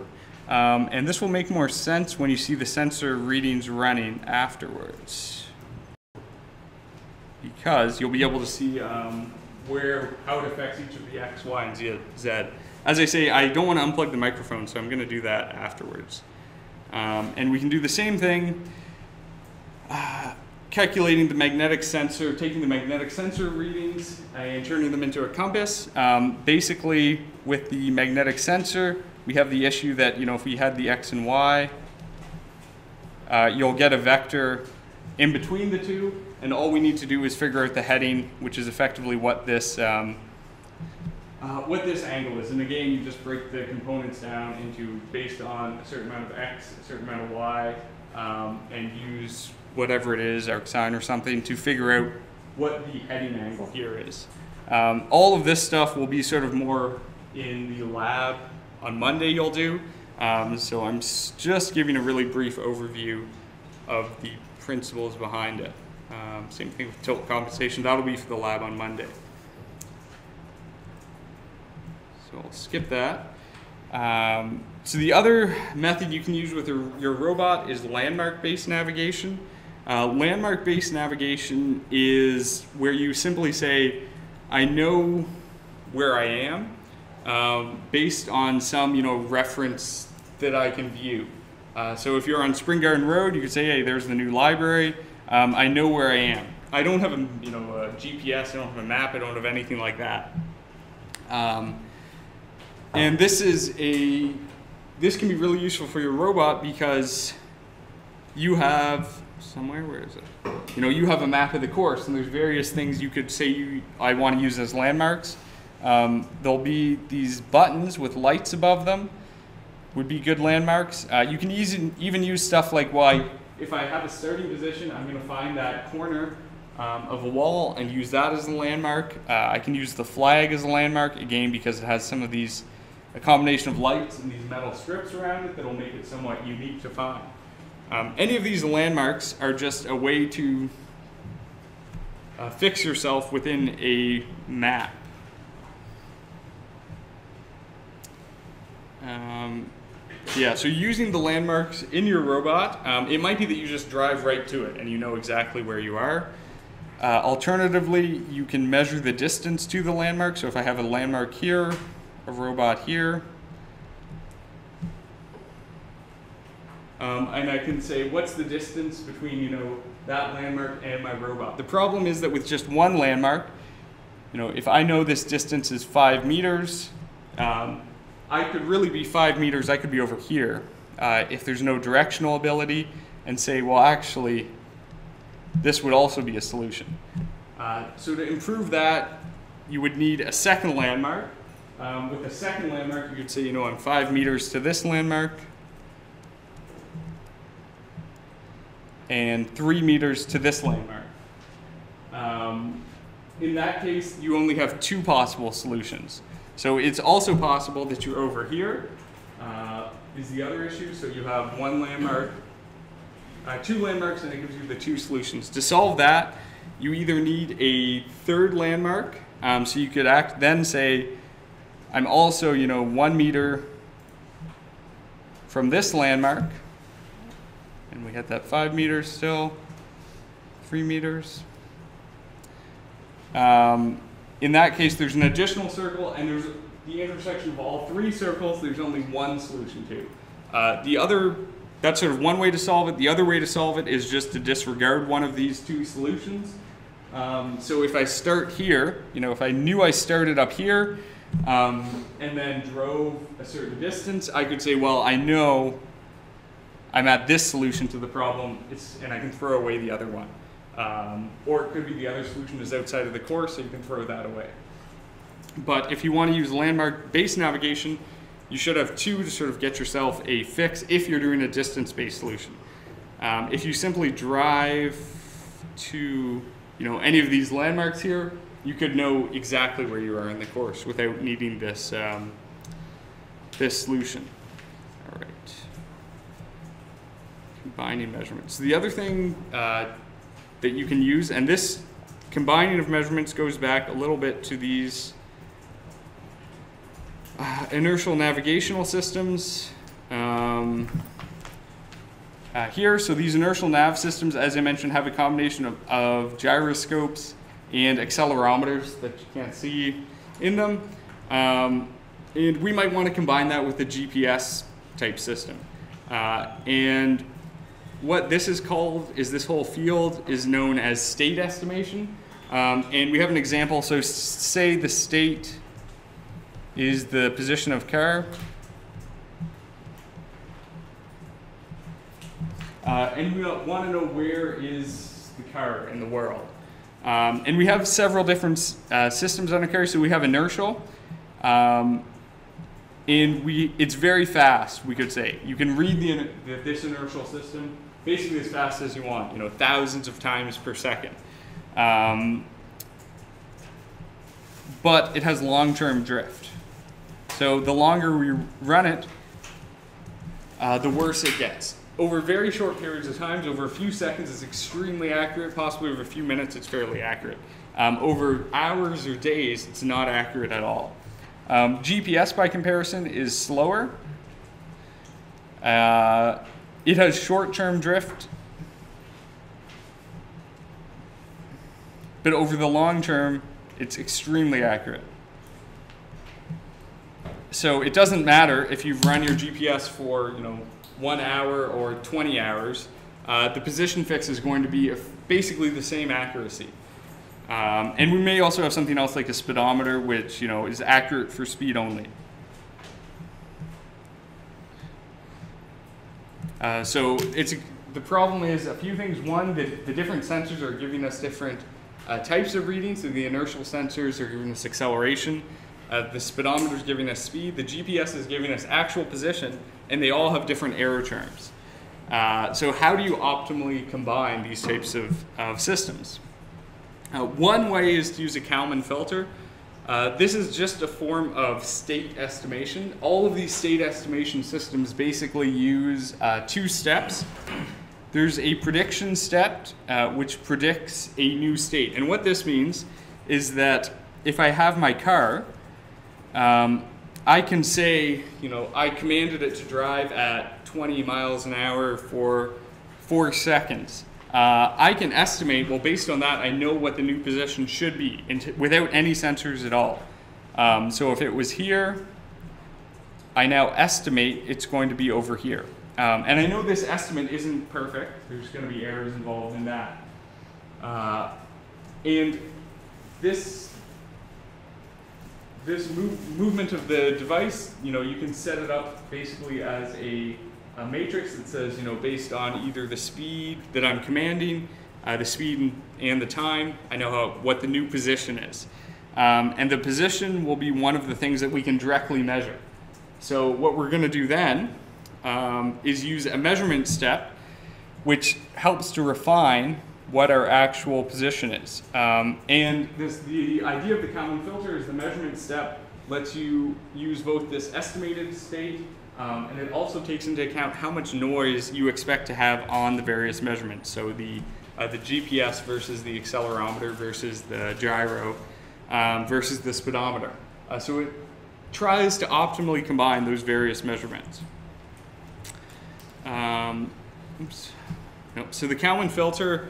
A: Um, and this will make more sense when you see the sensor readings running afterwards. Because you'll be able to see um, where, how it affects each of the X, Y, and Z. As I say, I don't want to unplug the microphone, so I'm going to do that afterwards. Um, and we can do the same thing, uh, calculating the magnetic sensor, taking the magnetic sensor readings and turning them into a compass. Um, basically, with the magnetic sensor, we have the issue that, you know, if we had the x and y, uh, you'll get a vector in between the two, and all we need to do is figure out the heading, which is effectively what this um, uh, what this angle is. And again, you just break the components down into based on a certain amount of x, a certain amount of y, um, and use whatever it is, arcsine or something, to figure out what the heading angle here is. Um, all of this stuff will be sort of more in the lab on Monday you'll do. Um, so I'm just giving a really brief overview of the principles behind it. Um, same thing with tilt compensation. That'll be for the lab on Monday. So I'll skip that. Um, so the other method you can use with your, your robot is landmark-based navigation. Uh, landmark-based navigation is where you simply say, I know where I am um, based on some you know reference that I can view. Uh, so if you're on Spring Garden Road, you could say, hey, there's the new library. Um, I know where I am. I don't have a you know a GPS. I don't have a map. I don't have anything like that. Um, and this is a, this can be really useful for your robot because you have, somewhere, where is it? You know, you have a map of the course and there's various things you could say you, I want to use as landmarks. Um, there'll be these buttons with lights above them would be good landmarks. Uh, you can even, even use stuff like, why if I have a starting position, I'm going to find that corner um, of a wall and use that as a landmark. Uh, I can use the flag as a landmark, again, because it has some of these a combination of lights and these metal strips around it that'll make it somewhat unique to find. Um, any of these landmarks are just a way to uh, fix yourself within a map. Um, yeah, so using the landmarks in your robot, um, it might be that you just drive right to it and you know exactly where you are. Uh, alternatively, you can measure the distance to the landmark. So if I have a landmark here, a robot here. Um, and I can say, what's the distance between, you know, that landmark and my robot? The problem is that with just one landmark, you know, if I know this distance is five meters, um, I could really be five meters, I could be over here. Uh, if there's no directional ability and say, well, actually, this would also be a solution. Uh, so to improve that, you would need a second landmark Um, with the second landmark, you could say, you know, I'm five meters to this landmark, and three meters to this landmark. Um, in that case, you only have two possible solutions. So it's also possible that you're over here, uh, is the other issue. So you have one landmark, uh, two landmarks, and it gives you the two solutions. To solve that, you either need a third landmark. Um, so you could act then say, I'm also, you know, one meter from this landmark, and we had that five meters still, three meters. Um, in that case, there's an additional circle, and there's the intersection of all three circles. There's only one solution to. Uh, the other, that's sort of one way to solve it. The other way to solve it is just to disregard one of these two solutions. Um, so if I start here, you know, if I knew I started up here um, and then drove a certain distance, I could say, well, I know I'm at this solution to the problem, and I can throw away the other one. Um, or it could be the other solution is outside of the course, so you can throw that away. But if you want to use landmark-based navigation, you should have two to sort of get yourself a fix if you're doing a distance-based solution. Um, if you simply drive to you know any of these landmarks here, you could know exactly where you are in the course without needing this um, this solution. All right combining measurements. So The other thing uh, that you can use, and this combining of measurements goes back a little bit to these uh, inertial navigational systems. Um, uh, here, so these inertial nav systems, as I mentioned, have a combination of, of gyroscopes and accelerometers that you can't see in them. Um, and we might want to combine that with a GPS type system. Uh, and what this is called is this whole field is known as state estimation. Um, and we have an example. So say the state is the position of car. Uh, and we want to know where is the car in the world. Um, and we have several different uh, systems on a car. So we have inertial. Um, and we, it's very fast, we could say. You can read the, the, this inertial system basically as fast as you want, you know, thousands of times per second. Um, but it has long-term drift. So the longer we run it, uh, the worse it gets. Over very short periods of times, over a few seconds, it's extremely accurate. Possibly over a few minutes, it's fairly accurate. Um, over hours or days, it's not accurate at all. Um, GPS, by comparison, is slower. Uh, it has short-term drift, but over the long term, it's extremely accurate. So it doesn't matter if you've run your GPS for you know one hour or 20 hours. Uh, the position fix is going to be basically the same accuracy. Um, and we may also have something else like a speedometer, which you know is accurate for speed only. Uh, so it's the problem is a few things. One, the, the different sensors are giving us different uh, types of readings. So the inertial sensors are giving us acceleration. Uh, the speedometer is giving us speed. The GPS is giving us actual position, and they all have different error terms. Uh, so how do you optimally combine these types of, of systems? Uh, one way is to use a Kalman filter. Uh, this is just a form of state estimation. All of these state estimation systems basically use uh, two steps. There's a prediction step, uh, which predicts a new state. And what this means is that if I have my car, um, I can say, you know, I commanded it to drive at 20 miles an hour for four seconds. Uh, I can estimate, well, based on that, I know what the new position should be without any sensors at all. Um, so if it was here, I now estimate it's going to be over here. Um, and I know this estimate isn't perfect. There's going to be errors involved in that. Uh, and this this move, movement of the device, you know, you can set it up basically as a a matrix that says, you know, based on either the speed that I'm commanding, uh, the speed and, the time, I know how, what the new position is. Um, and the position will be one of the things that we can directly measure. So what we're going to do then um, is use a measurement step, which helps to refine what our actual position is. Um, and this, the idea of the Kalman filter is the measurement step lets you use both this estimated state um, and it also takes into account how much noise you expect to have on the various measurements. So the, uh, the GPS versus the accelerometer versus the gyro um, versus the speedometer. Uh, so it tries to optimally combine those various measurements. Um. Nope. So the Kalman filter,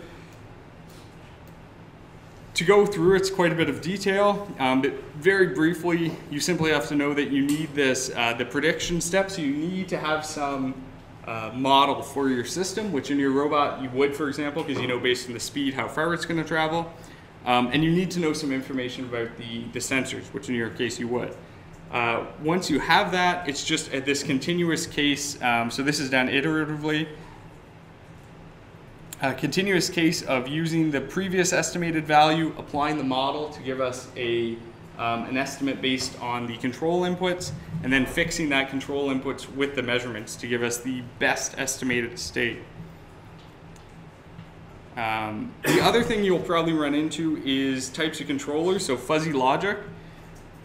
A: to go through it's quite a bit of detail, um, but very briefly, you simply have to know that you need this, uh, the prediction step, so you need to have some uh, model for your system, which in your robot you would, for example, because you know based on the speed how far it's going to travel. Um, and you need to know some information about the, the sensors, which in your case you would. Uh, once you have that, it's just at this continuous case. Um, so this is done iteratively. A continuous case of using the previous estimated value, applying the model to give us a, um, an estimate based on the control inputs, and then fixing that control inputs with the measurements to give us the best estimated state. Um, the other thing you'll probably run into is types of controllers, so fuzzy logic.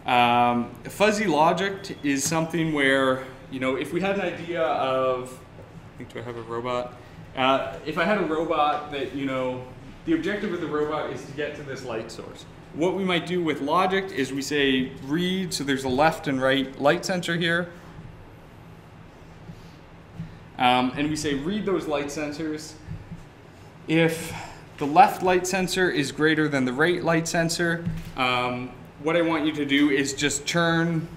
A: Um, fuzzy logic is something where, you know, if we had an idea of, I think, do I have a robot? Uh, if I had a robot that, you know, the objective of the robot is to get to this light source. What we might do with logic is we say read, so there's a left and right light sensor here. Um, and we say read those light sensors. If the left light sensor is greater than the right light sensor, um, what I want you to do is just turn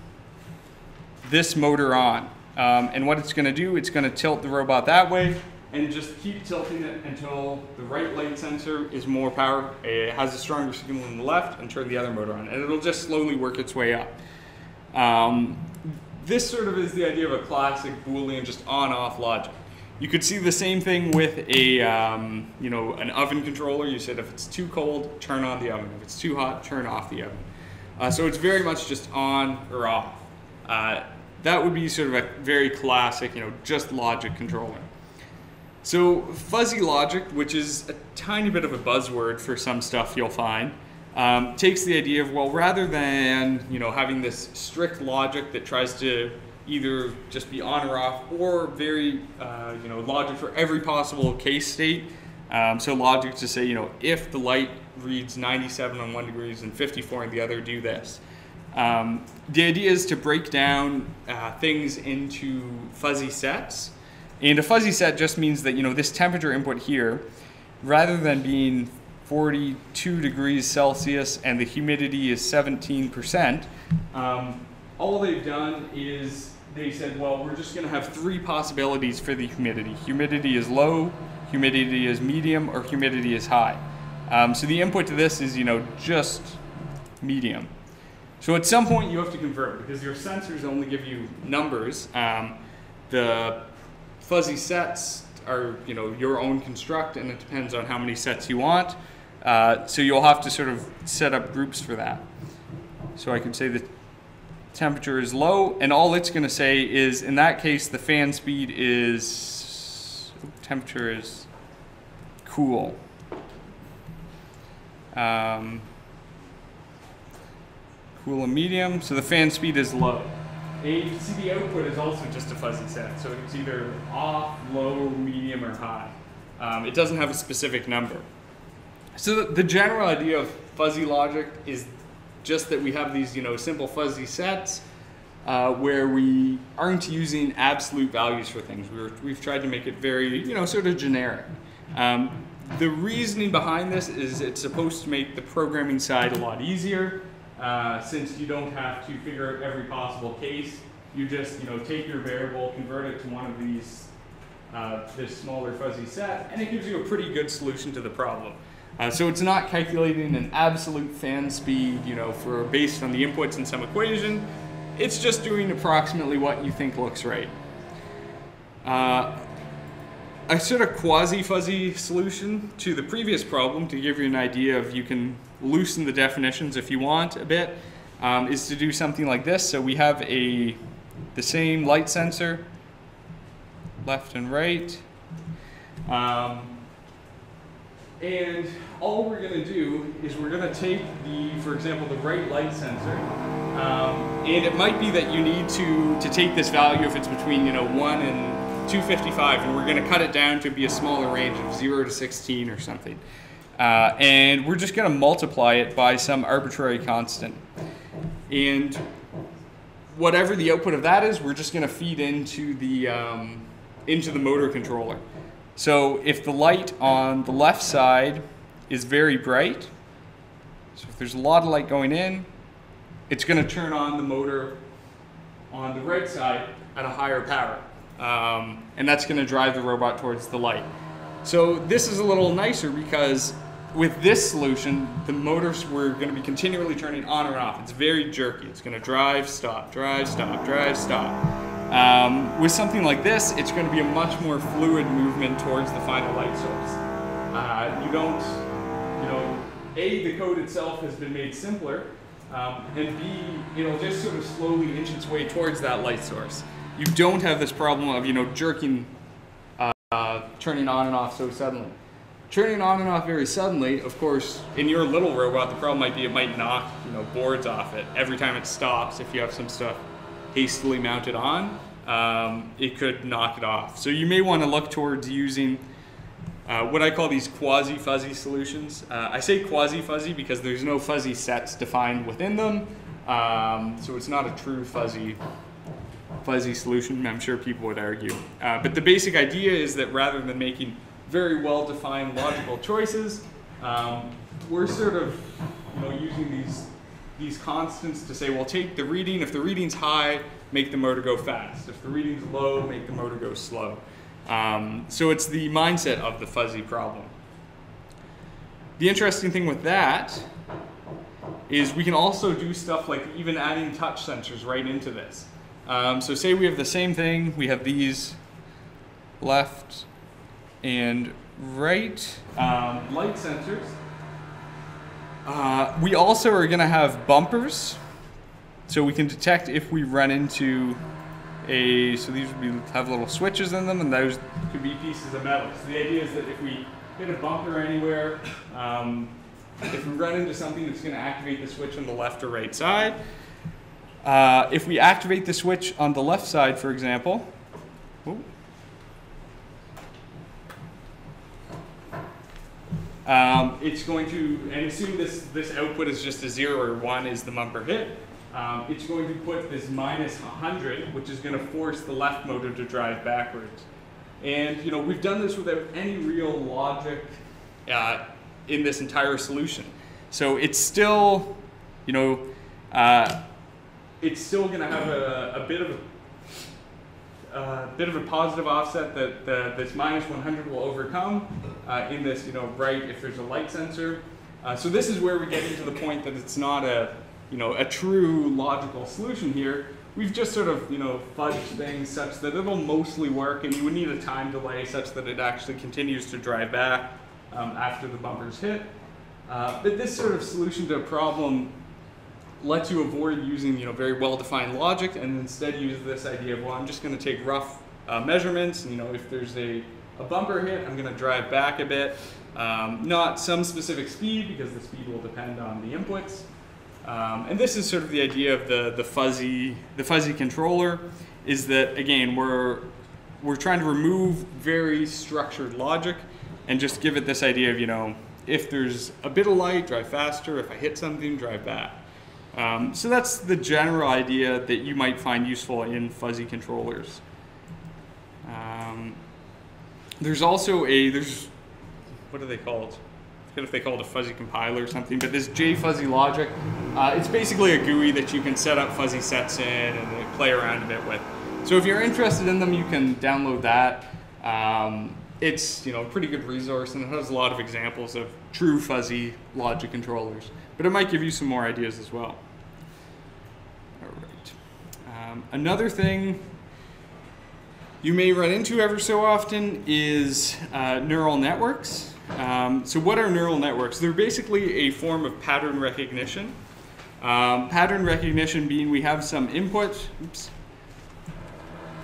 A: this motor on. Um, and what it's going to do, it's going to tilt the robot that way and just keep tilting it until the right light sensor is more power, it has a stronger signal than the left, and turn the other motor on. And it'll just slowly work its way up. Um, this sort of is the idea of a classic Boolean just on-off logic. You could see the same thing with a, um, you know, an oven controller. You said if it's too cold, turn on the oven. If it's too hot, turn off the oven. Uh, so it's very much just on or off. Uh, that would be sort of a very classic, you know, just logic controller. So fuzzy logic, which is a tiny bit of a buzzword for some stuff you'll find, um, takes the idea of, well, rather than, you know, having this strict logic that tries to either just be on or off or very, uh, you know, logic for every possible case state. Um, so logic to say, you know, if the light reads 97 on one degrees and 54 on the other, do this. Um, the idea is to break down uh, things into fuzzy sets. And a fuzzy set just means that, you know, this temperature input here, rather than being 42 degrees Celsius and the humidity is 17%, um, all they've done is they said, well, we're just going to have three possibilities for the humidity. Humidity is low, humidity is medium, or humidity is high. Um, so the input to this is, you know, just medium. So at some point you have to convert because your sensors only give you numbers. Um, the fuzzy sets are, you know, your own construct and it depends on how many sets you want. Uh, so you'll have to sort of set up groups for that. So I can say the temperature is low and all it's going to say is in that case the fan speed is temperature is cool. Um, cool and medium, so the fan speed is low. Can see the output is also just a fuzzy set, so it's either off, low, medium, or high. Um, it doesn't have a specific number. So the, the general idea of fuzzy logic is just that we have these, you know, simple fuzzy sets uh, where we aren't using absolute values for things. we have tried to make it very, you know, sort of generic. Um, the reasoning behind this is it's supposed to make the programming side a lot easier uh, since you don't have to figure out every possible case. You just, you know, take your variable, convert it to one of these, uh, this smaller fuzzy set, and it gives you a pretty good solution to the problem. Uh, so it's not calculating an absolute fan speed, you know, for based on the inputs in some equation. It's just doing approximately what you think looks right. Uh, a sort of quasi-fuzzy solution to the previous problem to give you an idea of you can loosen the definitions if you want a bit um, is to do something like this. So we have a the same light sensor, left and right. Um, and all we're going to do is we're going to take the, for example, the right light sensor, um, and it might be that you need to, to take this value if it's between, you know, 1 and 255, and we're going to cut it down to be a smaller range of 0 to 16 or something. Uh, and we're just going to multiply it by some arbitrary constant. And whatever the output of that is, we're just going to feed into the, um, into the motor controller. So if the light on the left side is very bright, so if there's a lot of light going in, it's going to turn on the motor on the right side at a higher power. Um, and that's going to drive the robot towards the light. So this is a little nicer because with this solution, the motors were going to be continually turning on and off. It's very jerky. It's going to drive, stop, drive, stop, drive, stop. Um, with something like this, it's going to be a much more fluid movement towards the final light source. Uh, you don't, you know, A, the code itself has been made simpler, um, and B, it'll just sort of slowly inch its way towards that light source. You don't have this problem of, you know, jerking, uh, turning on and off so suddenly. Turning on and off very suddenly, of course, in your little robot, the problem might be it might knock, you know, boards off it every time it stops if you have some stuff hastily mounted on, um, it could knock it off. So you may want to look towards using uh, what I call these quasi-fuzzy solutions. Uh, I say quasi-fuzzy because there's no fuzzy sets defined within them, um, so it's not a true fuzzy fuzzy solution. I'm sure people would argue. Uh, but the basic idea is that rather than making very well-defined logical choices, um, we're sort of you know, using these these constants to say, well, take the reading. If the reading's high, make the motor go fast. If the reading's low, make the motor go slow. Um, so it's the mindset of the fuzzy problem. The interesting thing with that is we can also do stuff like even adding touch sensors right into this. Um, so say we have the same thing, we have these left and right um, light sensors. Uh, we also are going to have bumpers, so we can detect if we run into a. So these would be have little switches in them, and those could be pieces of metal. So the idea is that if we hit a bumper anywhere, um, if we run into something that's going to activate the switch on the left or right side. Uh, if we activate the switch on the left side, for example, Um, it's going to, and assume this, this output is just a zero or one is the bumper hit. Um, it's going to put this minus 100, which is going to force the left motor to drive backwards. And you know, we've done this without any real logic uh, in this entire solution. So it's still, you know, uh, it's still going to have a, a, bit of a a uh, bit of a positive offset that the, this minus 100 will overcome uh, in this, you know, right if there's a light sensor. Uh, so this is where we get into the point that it's not a, you know, a true logical solution here. We've just sort of, you know, fudged things such that it'll mostly work and you would need a time delay such that it actually continues to drive back um, after the bumper's hit. Uh, but this sort of solution to a problem lets you avoid using you know very well-defined logic and instead use this idea of well I'm just going to take rough uh, measurements and you know if there's a, a bumper hit I'm going to drive back a bit. Um, not some specific speed because the speed will depend on the inputs. Um, and this is sort of the idea of the the fuzzy the fuzzy controller is that again we're we're trying to remove very structured logic and just give it this idea of you know if there's a bit of light drive faster. If I hit something drive back um, so that's the general idea that you might find useful in fuzzy controllers. Um, there's also a, there's, what are they called? I forget if they call it a fuzzy compiler or something, but this JFuzzy logic, uh, it's basically a GUI that you can set up fuzzy sets in and play around a bit with. So if you're interested in them, you can download that. Um, it's you know a pretty good resource and it has a lot of examples of true fuzzy logic controllers, but it might give you some more ideas as well. Um, another thing you may run into ever so often is uh, neural networks. Um, so, what are neural networks? They're basically a form of pattern recognition. Um, pattern recognition being we have some input, oops,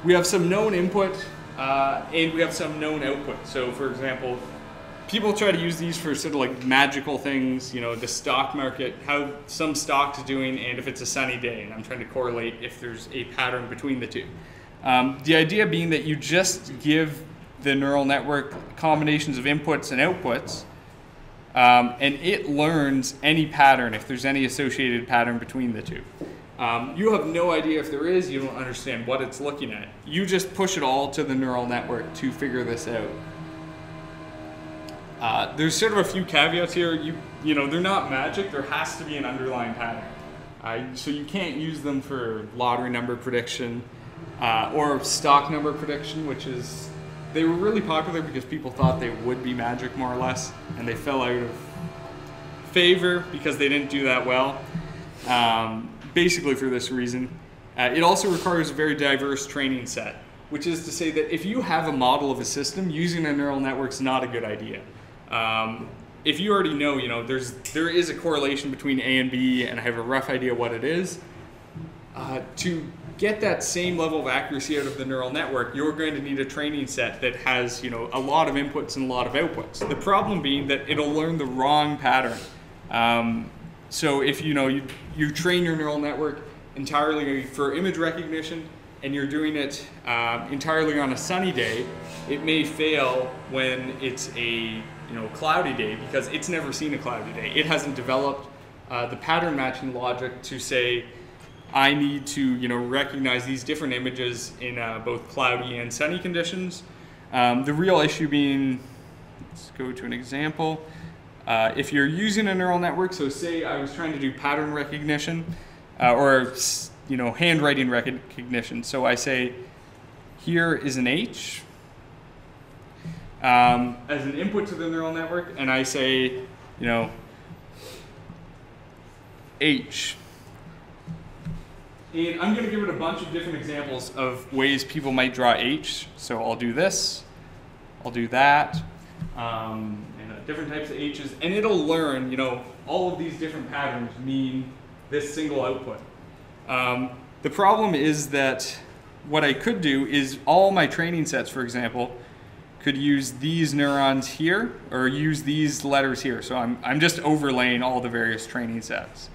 A: we have some known input uh, and we have some known output. So, for example, people try to use these for sort of like magical things, you know, the stock market, how some stock's doing, and if it's a sunny day, and I'm trying to correlate if there's a pattern between the two. Um, the idea being that you just give the neural network combinations of inputs and outputs, um, and it learns any pattern if there's any associated pattern between the two. Um, you have no idea if there is, you don't understand what it's looking at. You just push it all to the neural network to figure this out. Uh, there's sort of a few caveats here. You, you know, they're not magic. There has to be an underlying pattern. Uh, so you can't use them for lottery number prediction uh, or stock number prediction, which is they were really popular because people thought they would be magic more or less, and they fell out of favor because they didn't do that well. Um, basically, for this reason, uh, it also requires a very diverse training set, which is to say that if you have a model of a system, using a neural network is not a good idea. Um, if you already know, you know, there's there is a correlation between A and B, and I have a rough idea what it is. Uh, to get that same level of accuracy out of the neural network, you're going to need a training set that has, you know, a lot of inputs and a lot of outputs. The problem being that it'll learn the wrong pattern. Um, so if you know you you train your neural network entirely for image recognition, and you're doing it uh, entirely on a sunny day, it may fail when it's a you know, cloudy day because it's never seen a cloudy day. It hasn't developed uh, the pattern matching logic to say, I need to, you know, recognize these different images in uh, both cloudy and sunny conditions. Um, the real issue being, let's go to an example. Uh, if you're using a neural network, so say I was trying to do pattern recognition uh, or, you know, handwriting recognition. So I say, here is an H, um, as an input to the neural network, and I say, you know, H. And I'm going to give it a bunch of different examples of ways people might draw H. So I'll do this, I'll do that, um, and uh, different types of H's, and it'll learn, you know, all of these different patterns mean this single output. Um, the problem is that what I could do is all my training sets, for example, could use these neurons here or use these letters here. So I'm, I'm just overlaying all the various training sets.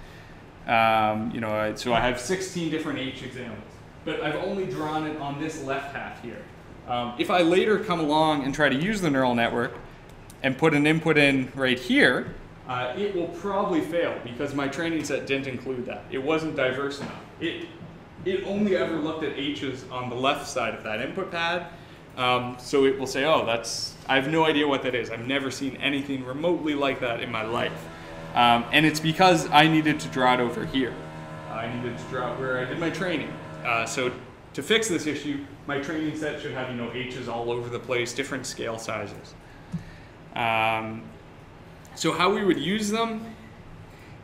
A: Um, you know, so I have 16 different H examples, but I've only drawn it on this left half here. Um, if I later come along and try to use the neural network and put an input in right here, uh, it will probably fail because my training set didn't include that. It wasn't diverse enough. It, it only ever looked at H's on the left side of that input pad um, so it will say, oh, that's, I have no idea what that is. I've never seen anything remotely like that in my life. Um, and it's because I needed to draw it over here. I needed to draw where I did my training. Uh, so to fix this issue, my training set should have, you know, H's all over the place, different scale sizes. Um, so how we would use them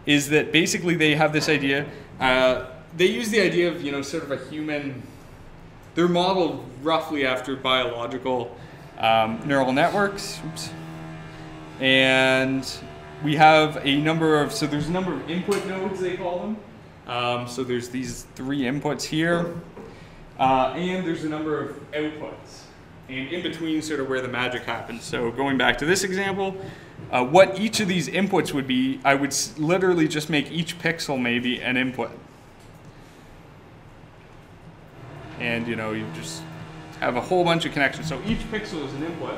A: is that basically they have this idea, uh, they use the idea of, you know, sort of a human they're modeled roughly after biological um, neural networks. Oops. And we have a number of, so there's a number of input nodes, they call them. Um, so there's these three inputs here. Uh, and there's a number of outputs. And in between, sort of where the magic happens. So going back to this example, uh, what each of these inputs would be, I would literally just make each pixel maybe an input. And you know you just have a whole bunch of connections. So each pixel is an input,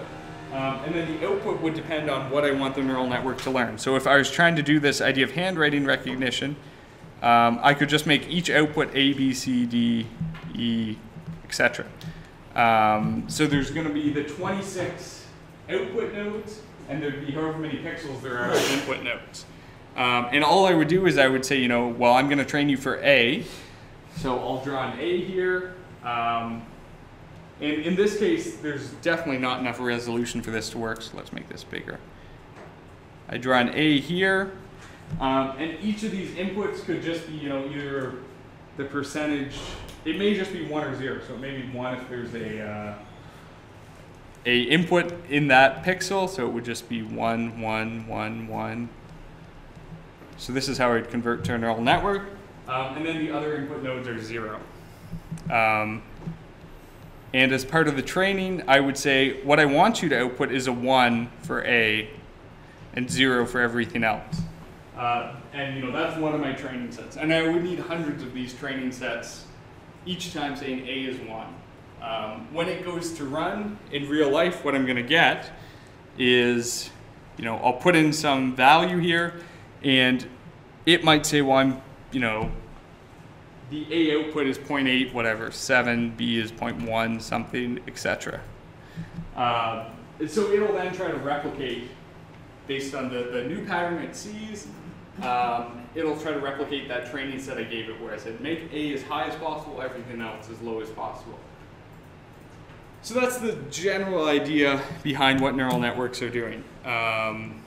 A: um, and then the output would depend on what I want the neural network to learn. So if I was trying to do this idea of handwriting recognition, um, I could just make each output A, B, C, D, E, etc. Um, so there's going to be the 26 output nodes, and there'd be however many pixels there are input nodes. Um, and all I would do is I would say, you know, well, I'm going to train you for A, so I'll draw an A here, um, and in this case, there's definitely not enough resolution for this to work, so let's make this bigger. I draw an A here, um, and each of these inputs could just be, you know, either the percentage it may just be one or zero. So it may be one if there's a uh, a input in that pixel. So it would just be one, one, one, one. So this is how I'd convert to a neural network. Um, and then the other input nodes are zero. Um, and as part of the training, I would say what I want you to output is a one for A and zero for everything else. Uh, and you know that's one of my training sets. And I would need hundreds of these training sets each time saying A is one. Um, when it goes to run in real life, what I'm going to get is, you know, I'll put in some value here, and it might say, well, I'm, you know, the A output is 0.8, whatever, 7, B is 0.1, something, etc. Uh, so it'll then try to replicate based on the, the new pattern it sees. Um, it'll try to replicate that training set I gave it where I said make A as high as possible, everything else as low as possible. So that's the general idea behind what neural networks are doing. Um,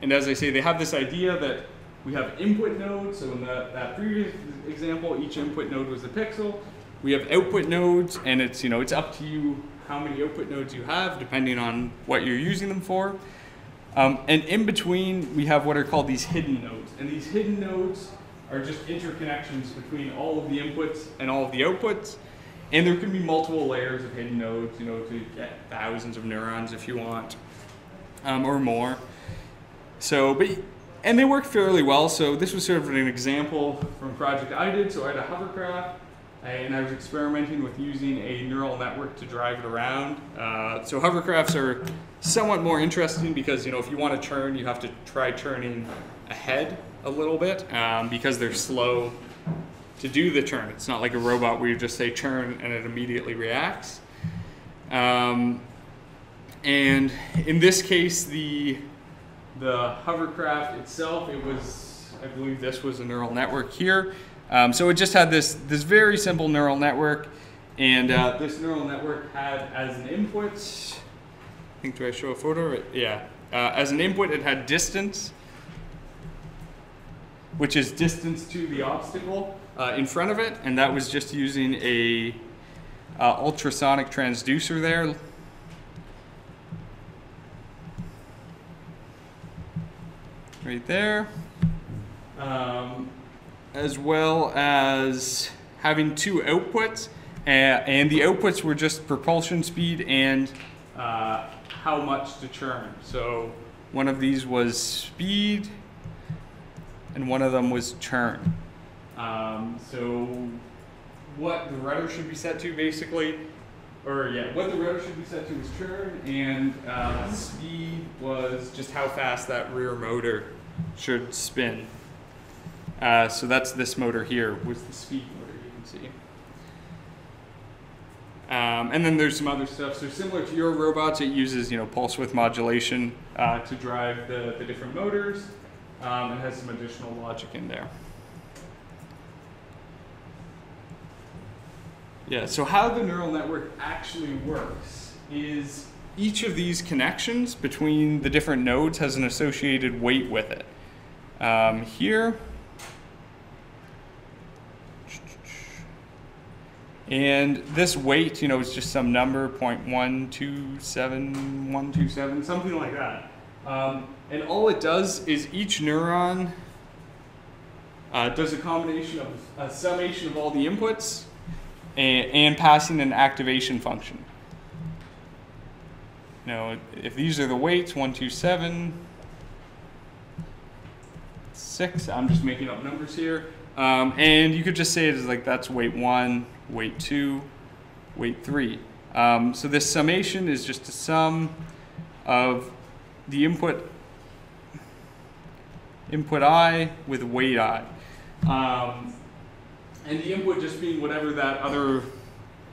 A: and as I say, they have this idea that we have input nodes. So in the, that previous example, each input node was a pixel. We have output nodes, and it's you know it's up to you how many output nodes you have, depending on what you're using them for. Um, and in between, we have what are called these hidden nodes. And these hidden nodes are just interconnections between all of the inputs and all of the outputs. And there can be multiple layers of hidden nodes, you know, to get thousands of neurons if you want, um, or more. So, but, and they work fairly well. So this was sort of an example from a project I did. So I had a hovercraft, and I was experimenting with using a neural network to drive it around. Uh, so hovercrafts are somewhat more interesting because, you know, if you want to turn, you have to try turning ahead a little bit um, because they're slow to do the turn. It's not like a robot where you just say turn and it immediately reacts. Um, and in this case, the the hovercraft itself, it was, I believe this was a neural network here. Um, so it just had this this very simple neural network, and uh, this neural network had as an input. I think do I show a photo? Yeah, uh, as an input, it had distance, which is distance to the obstacle uh, in front of it, and that was just using a uh, ultrasonic transducer there. Right there. Um, as well as having two outputs, uh, and the outputs were just propulsion speed and uh, how much to churn. So one of these was speed, and one of them was churn. Um, so what the rudder should be set to basically, or yeah, what the rotor should be set to is churn, and uh, speed was just how fast that rear motor should spin. Uh, so that's this motor here was the speed motor you can see. Um, and then there's some other stuff. So similar to your robots, it uses you know pulse width modulation uh, to drive the, the different motors um, and has some additional logic in there. Yeah, so how the neural network actually works is each of these connections between the different nodes has an associated weight with it. Um, here, and this weight, you know, is just some number, 0.127127, something like that. Um, and all it does is each neuron uh, does a combination of a summation of all the inputs and, passing an activation function. Now, if these are the weights, one, two, seven, six, I'm just making up numbers here. Um, and you could just say it is like that's weight one, weight two, weight three. Um, so this summation is just a sum of the input input i with weight i. Um, and the input just being whatever that other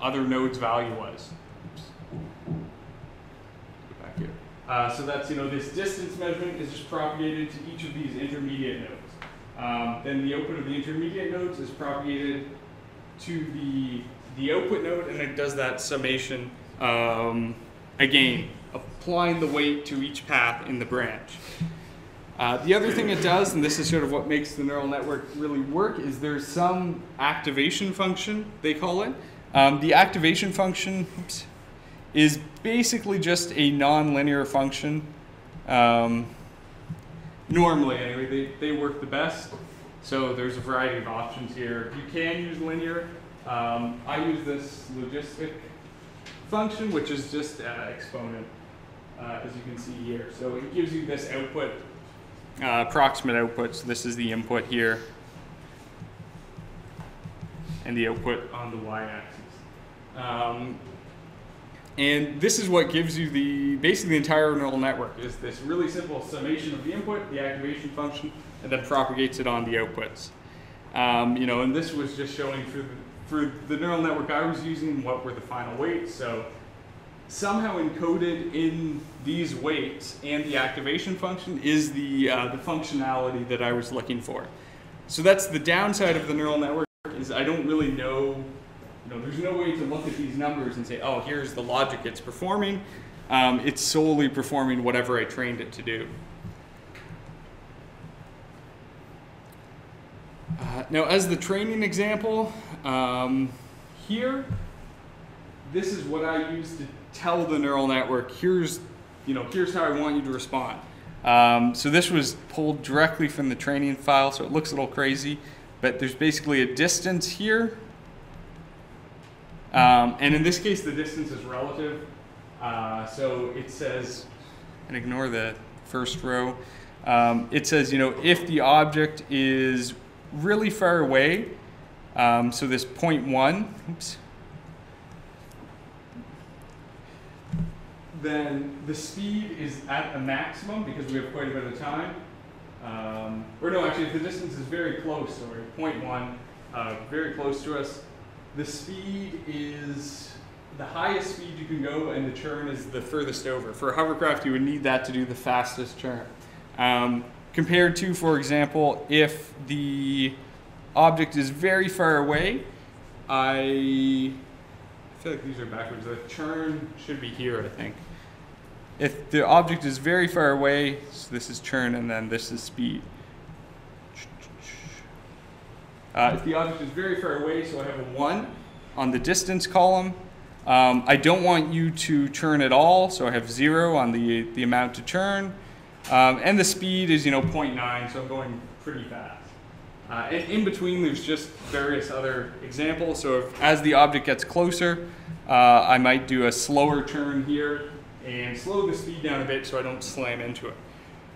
A: other node's value was. back here. Uh, so that's, you know, this distance measurement is just propagated to each of these intermediate nodes. Um, then the output of the intermediate nodes is propagated to the, the output node, and it does that summation um, again, applying the weight to each path in the branch. Uh, the other thing it does, and this is sort of what makes the neural network really work, is there's some activation function, they call it. Um, the activation function oops, is basically just a nonlinear function. Um, normally, anyway, they, they work the best. So there's a variety of options here. You can use linear. Um, I use this logistic function, which is just uh, exponent, uh, as you can see here. So it gives you this output, uh, approximate output. So this is the input here, and the output on the y-axis. Um, and this is what gives you the, basically the entire neural network is this really simple summation of the input, the activation function, and then propagates it on the outputs. Um, you know, and this was just showing for the, for the neural network I was using what were the final weights. So somehow encoded in these weights and the activation function is the, uh, the functionality that I was looking for. So that's the downside of the neural network is I don't really know you know, there's no way to look at these numbers and say, oh, here's the logic it's performing. Um, it's solely performing whatever I trained it to do. Uh, now, as the training example, um, here, this is what I use to tell the neural network, here's, you know, here's how I want you to respond. Um, so this was pulled directly from the training file, so it looks a little crazy, but there's basically a distance here um, and in this case, the distance is relative. Uh, so it says, and ignore the first row, um, it says, you know, if the object is really far away, um, so this point one, oops, then the speed is at a maximum because we have quite a bit of time. Um, or no, actually, if the distance is very close, point one, uh, very close to us, the speed is the highest speed you can go, and the turn is the furthest over. For a hovercraft, you would need that to do the fastest turn. Um, compared to, for example, if the object is very far away, I, I feel like these are backwards. The churn should be here, I think. If the object is very far away, so this is churn and then this is speed. Uh, if the object is very far away, so I have a 1 on the distance column, um, I don't want you to churn at all, so I have 0 on the, the amount to churn. Um, and the speed is, you know, 0.9, so I'm going pretty fast. Uh, and in between, there's just various other examples. So if, as the object gets closer, uh, I might do a slower turn here and slow the speed down a bit so I don't slam into it.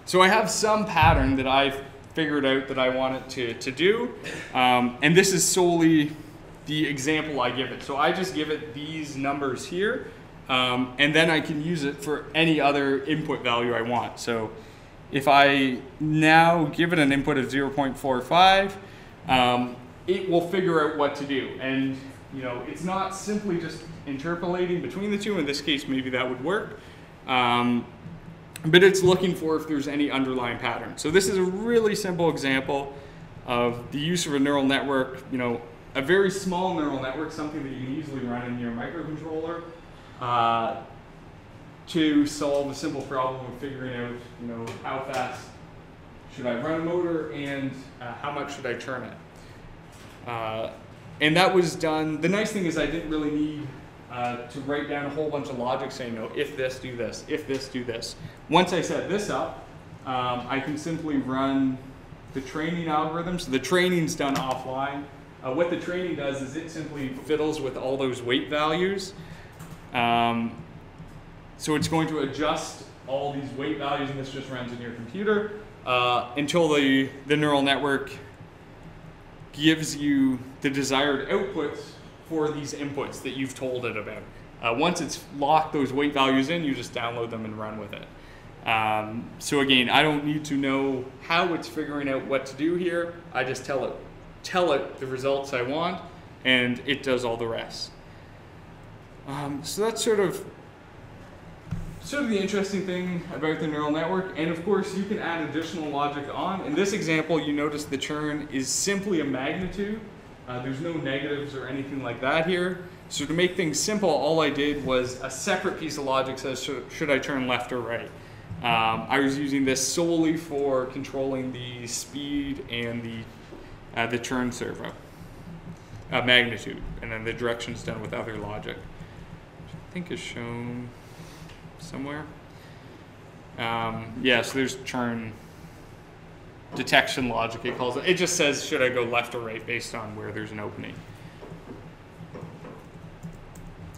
A: So I have some pattern that I've figured out that I want it to, to do. Um, and this is solely the example I give it. So I just give it these numbers here, um, and then I can use it for any other input value I want. So if I now give it an input of 0.45, um, it will figure out what to do. And you know, it's not simply just interpolating between the two. In this case, maybe that would work. Um, but it's looking for if there's any underlying pattern. So this is a really simple example of the use of a neural network, you know, a very small neural network, something that you can easily run in your microcontroller uh, to solve a simple problem of figuring out, you know, how fast should I run a motor and uh, how much should I turn it. Uh, and that was done, the nice thing is I didn't really need uh, to write down a whole bunch of logic saying, no, if this, do this, if this, do this. Once I set this up, um, I can simply run the training algorithm. So the training's done offline. Uh, what the training does is it simply fiddles with all those weight values. Um, so it's going to adjust all these weight values, and this just runs in your computer uh, until the, the neural network gives you the desired outputs for these inputs that you've told it about. Uh, once it's locked those weight values in, you just download them and run with it. Um, so again, I don't need to know how it's figuring out what to do here. I just tell it, tell it the results I want, and it does all the rest. Um, so that's sort of sort of the interesting thing about the neural network. And of course, you can add additional logic on. In this example, you notice the churn is simply a magnitude. Uh, there's no negatives or anything like that here. So to make things simple, all I did was a separate piece of logic says, should, I turn left or right? Um, I was using this solely for controlling the speed and the uh, the turn servo uh, magnitude, and then the directions done with other logic. Which I think is shown somewhere. Um, yeah, so there's churn detection logic, it calls it. It just says, should I go left or right based on where there's an opening.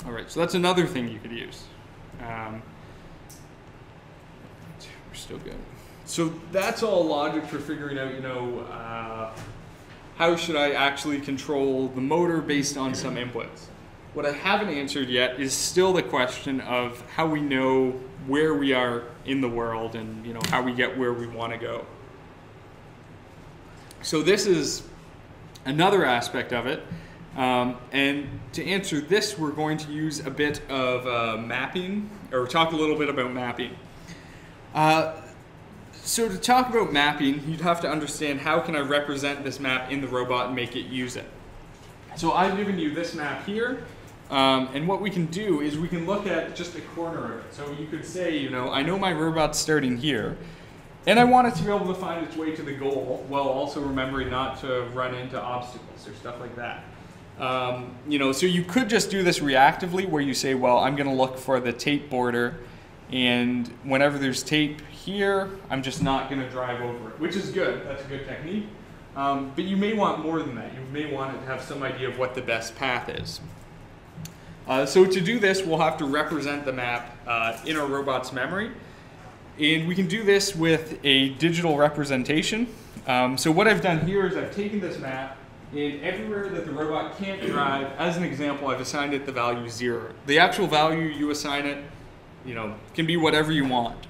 A: All right, so that's another thing you could use. Um, we're still good. So that's all logic for figuring out, you know, uh, how should I actually control the motor based on some inputs. What I haven't answered yet is still the question of how we know where we are in the world and you know how we get where we want to go. So this is another aspect of it. Um, and to answer this, we're going to use a bit of uh, mapping, or talk a little bit about mapping. Uh, so to talk about mapping, you'd have to understand how can I represent this map in the robot and make it use it. So I've given you this map here, um, and what we can do is we can look at just a corner of it. So you could say, you know, I know my robot's starting here, and I want it to be able to find its way to the goal while also remembering not to run into obstacles or stuff like that. Um, you know, so you could just do this reactively where you say, well, I'm going to look for the tape border and whenever there's tape here, I'm just not going to drive over it, which is good. That's a good technique. Um, but you may want more than that. You may want to have some idea of what the best path is. Uh, so to do this, we'll have to represent the map uh, in our robot's memory. And we can do this with a digital representation. Um, so what I've done here is I've taken this map and everywhere that the robot can't drive, as an example, I've assigned it the value zero. The actual value you assign it, you know, can be whatever you want.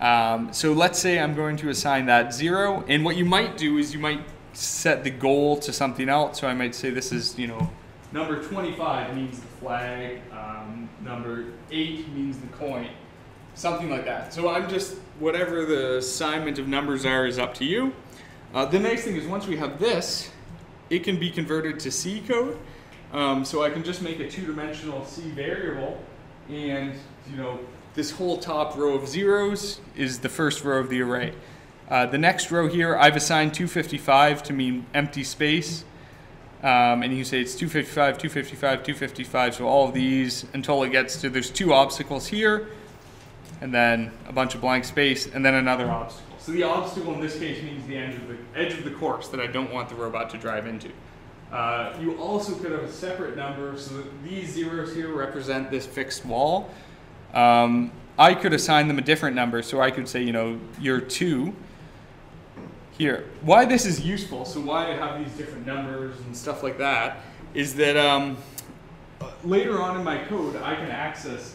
A: Um, so let's say I'm going to assign that zero, and what you might do is you might set the goal to something else. So I might say this is, you know, number 25 means flag, um, number eight means the coin something like that. So I'm just, whatever the assignment of numbers are is up to you. Uh, the nice thing is once we have this, it can be converted to C code. Um, so I can just make a two-dimensional C variable and, you know, this whole top row of zeros is the first row of the array. Uh, the next row here, I've assigned 255 to mean empty space. Um, and you say it's 255, 255, 255, so all of these until it gets to, there's two obstacles here, and then a bunch of blank space, and then another obstacle. So the obstacle in this case means the edge of the, edge of the course that I don't want the robot to drive into. Uh, you also could have a separate number, so these zeros here represent this fixed wall. Um, I could assign them a different number, so I could say, you know, you're two here. Why this is useful, so why I have these different numbers and stuff like that, is that um, later on in my code, I can access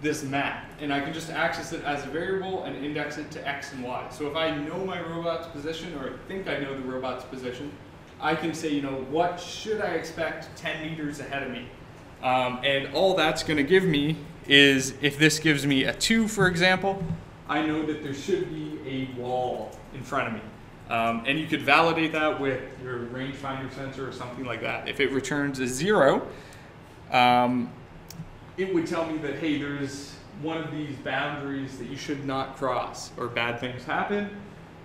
A: this map and I can just access it as a variable and index it to X and Y. So if I know my robot's position or think I know the robot's position, I can say, you know, what should I expect 10 meters ahead of me? Um, and all that's going to give me is if this gives me a 2, for example, I know that there should be a wall in front of me. Um, and you could validate that with your rangefinder sensor or something like that. If it returns a 0, um, it would tell me that, hey, there's one of these boundaries that you should not cross or bad things happen.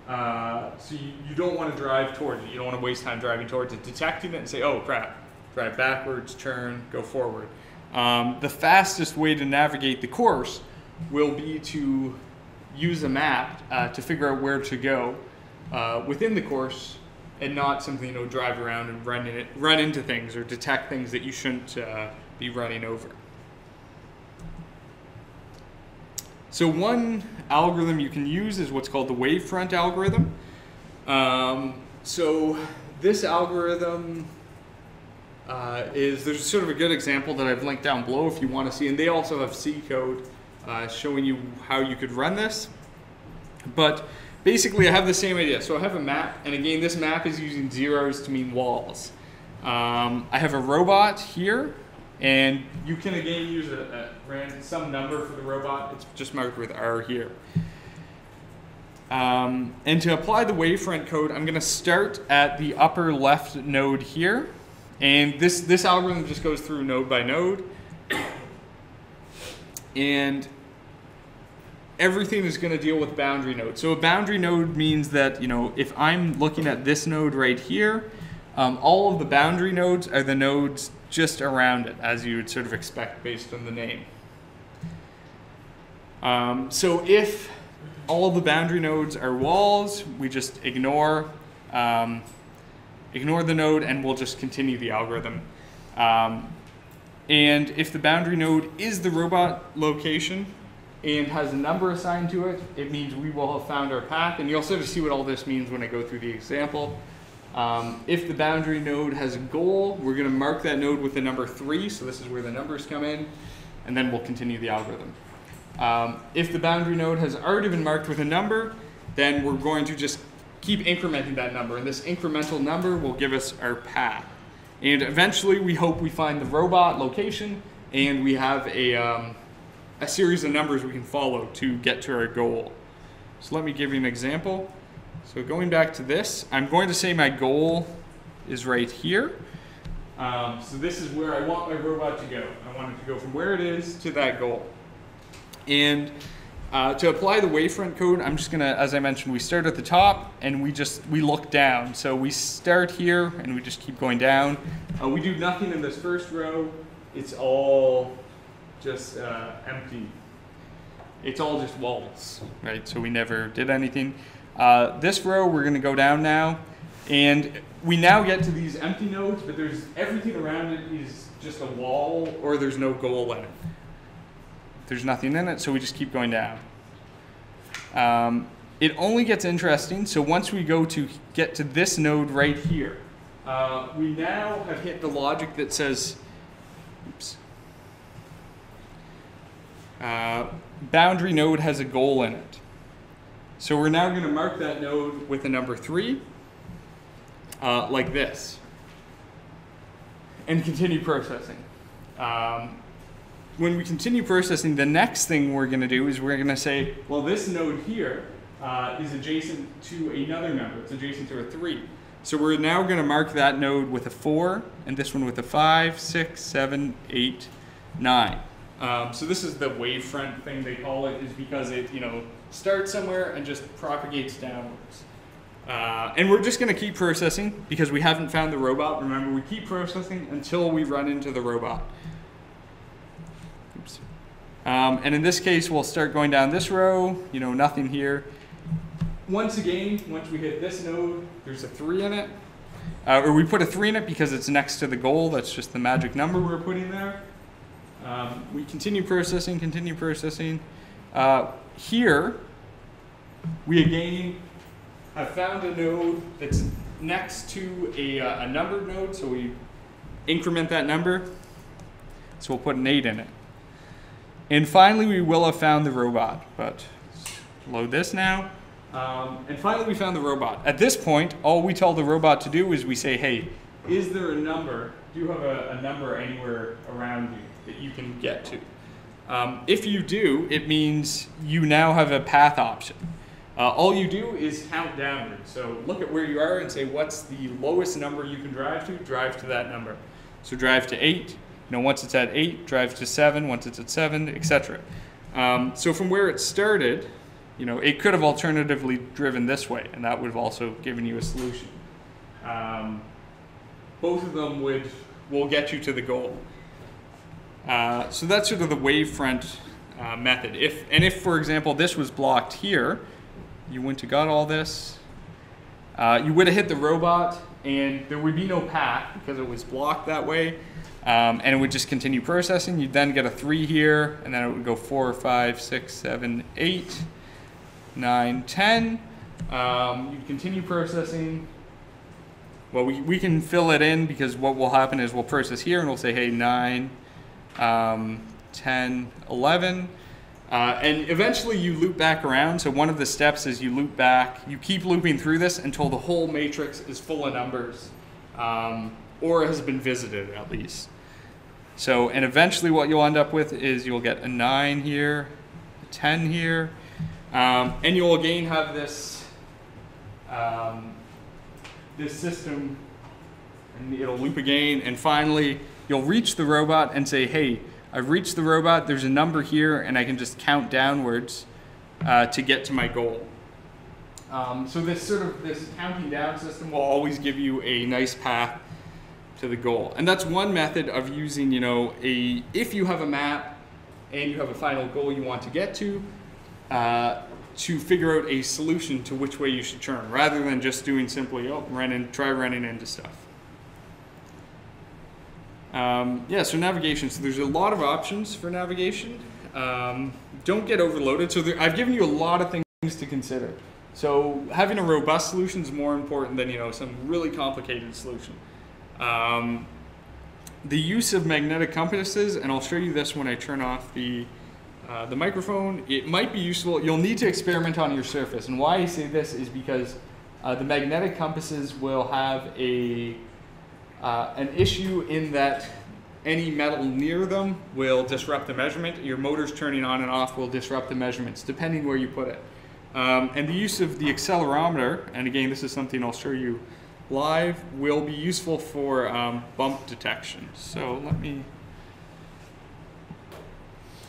A: Uh, so you, you don't want to drive towards it. You don't want to waste time driving towards it, detecting it and say, oh crap, drive backwards, turn, go forward. Um, the fastest way to navigate the course will be to use a map uh, to figure out where to go uh, within the course and not simply you know drive around and run in it, run into things or detect things that you shouldn't uh, be running over. So one algorithm you can use is what's called the wavefront algorithm. Um, so this algorithm uh, is, there's sort of a good example that I've linked down below if you want to see, and they also have C code uh, showing you how you could run this. But basically I have the same idea. So I have a map, and again, this map is using zeros to mean walls. Um, I have a robot here and you can again use a, a some number for the robot. It's just marked with R here. Um, and to apply the wavefront code, I'm going to start at the upper left node here. And this, this algorithm just goes through node by node. And everything is going to deal with boundary nodes. So a boundary node means that, you know, if I'm looking at this node right here, um, all of the boundary nodes are the nodes just around it, as you would sort of expect based on the name. Um, so if all the boundary nodes are walls, we just ignore um, ignore the node and we'll just continue the algorithm. Um, and if the boundary node is the robot location and has a number assigned to it, it means we will have found our path. And you'll sort of see what all this means when I go through the example. Um, if the boundary node has a goal, we're going to mark that node with the number 3. So this is where the numbers come in. And then we'll continue the algorithm. Um, if the boundary node has already been marked with a number, then we're going to just keep incrementing that number. And this incremental number will give us our path. And eventually we hope we find the robot location and we have a, um, a series of numbers we can follow to get to our goal. So let me give you an example. So going back to this, I'm going to say my goal is right here. Um, so this is where I want my robot to go. I want it to go from where it is to that goal. And uh, to apply the wavefront code, I'm just gonna, as I mentioned, we start at the top and we just, we look down. So we start here and we just keep going down. Uh, we do nothing in this first row. It's all just uh, empty. It's all just walls, right? So we never did anything. Uh, this row, we're gonna go down now. And we now get to these empty nodes, but there's everything around it is just a wall or there's no goal in it. There's nothing in it, so we just keep going down. Um, it only gets interesting, so once we go to get to this node right here, uh, we now have hit the logic that says, oops, uh, boundary node has a goal in it. So we're now going to mark that node with a number 3, uh, like this, and continue processing. Um, when we continue processing, the next thing we're going to do is we're going to say, well, this node here uh, is adjacent to another number. It's adjacent to a 3. So we're now going to mark that node with a 4, and this one with a 5, 6, 7, 8, 9. Um, so this is the wavefront thing they call it, is because it you know starts somewhere and just propagates downwards. Uh, and we're just going to keep processing because we haven't found the robot. Remember, we keep processing until we run into the robot. Um, and in this case, we'll start going down this row, you know, nothing here. Once again, once we hit this node, there's a three in it. Uh, or we put a three in it because it's next to the goal. That's just the magic number we're putting there. Um, we continue processing, continue processing. Uh, here, we again have found a node that's next to a, uh, a numbered node, so we increment that number. So we'll put an 8 in it. And finally, we will have found the robot, but load this now. Um, and finally, we found the robot. At this point, all we tell the robot to do is we say, hey, is there a number? Do you have a, a number anywhere around you that you can get to? Um, if you do, it means you now have a path option. Uh, all you do is count downward. So look at where you are and say, what's the lowest number you can drive to? Drive to that number. So drive to 8, you know, once it's at eight, drive to seven. Once it's at seven, etc. Um, so from where it started, you know, it could have alternatively driven this way, and that would have also given you a solution. Um, both of them would will get you to the goal. Uh, so that's sort of the wavefront uh, method. If and if, for example, this was blocked here, you wouldn't have got all this. Uh, you would have hit the robot, and there would be no path because it was blocked that way. Um, and it would just continue processing. You'd then get a three here, and then it would go four, five, six, seven, eight, nine, ten. Um, you'd continue processing. Well, we, we can fill it in because what will happen is we'll process here and we'll say, hey, 9, um, 10, 11. Uh, and eventually you loop back around. So one of the steps is you loop back. You keep looping through this until the whole matrix is full of numbers um, or has been visited at least. So, and eventually what you'll end up with is you'll get a 9 here, a 10 here, um, and you'll again have this, um, this system, and it'll loop again, and finally you'll reach the robot and say, hey, I've reached the robot, there's a number here, and I can just count downwards uh, to get to my goal. Um, so this sort of this counting down system will always give you a nice path to the goal, and that's one method of using you know a if you have a map and you have a final goal you want to get to. Uh, to figure out a solution to which way you should turn, rather than just doing simply, oh, run in, try running into stuff. Um, yeah, so navigation. So there's a lot of options for navigation. Um, don't get overloaded. So there, I've given you a lot of things to consider. So having a robust solution is more important than you know some really complicated solution. Um, the use of magnetic compasses, and I'll show you this when I turn off the uh, the microphone. It might be useful. You'll need to experiment on your surface, and why I say this is because uh, the magnetic compasses will have a uh, an issue in that any metal near them will disrupt the measurement. Your motors turning on and off will disrupt the measurements, depending where you put it. Um, and the use of the accelerometer, and again, this is something I'll show you live, will be useful for um, bump detection. So let me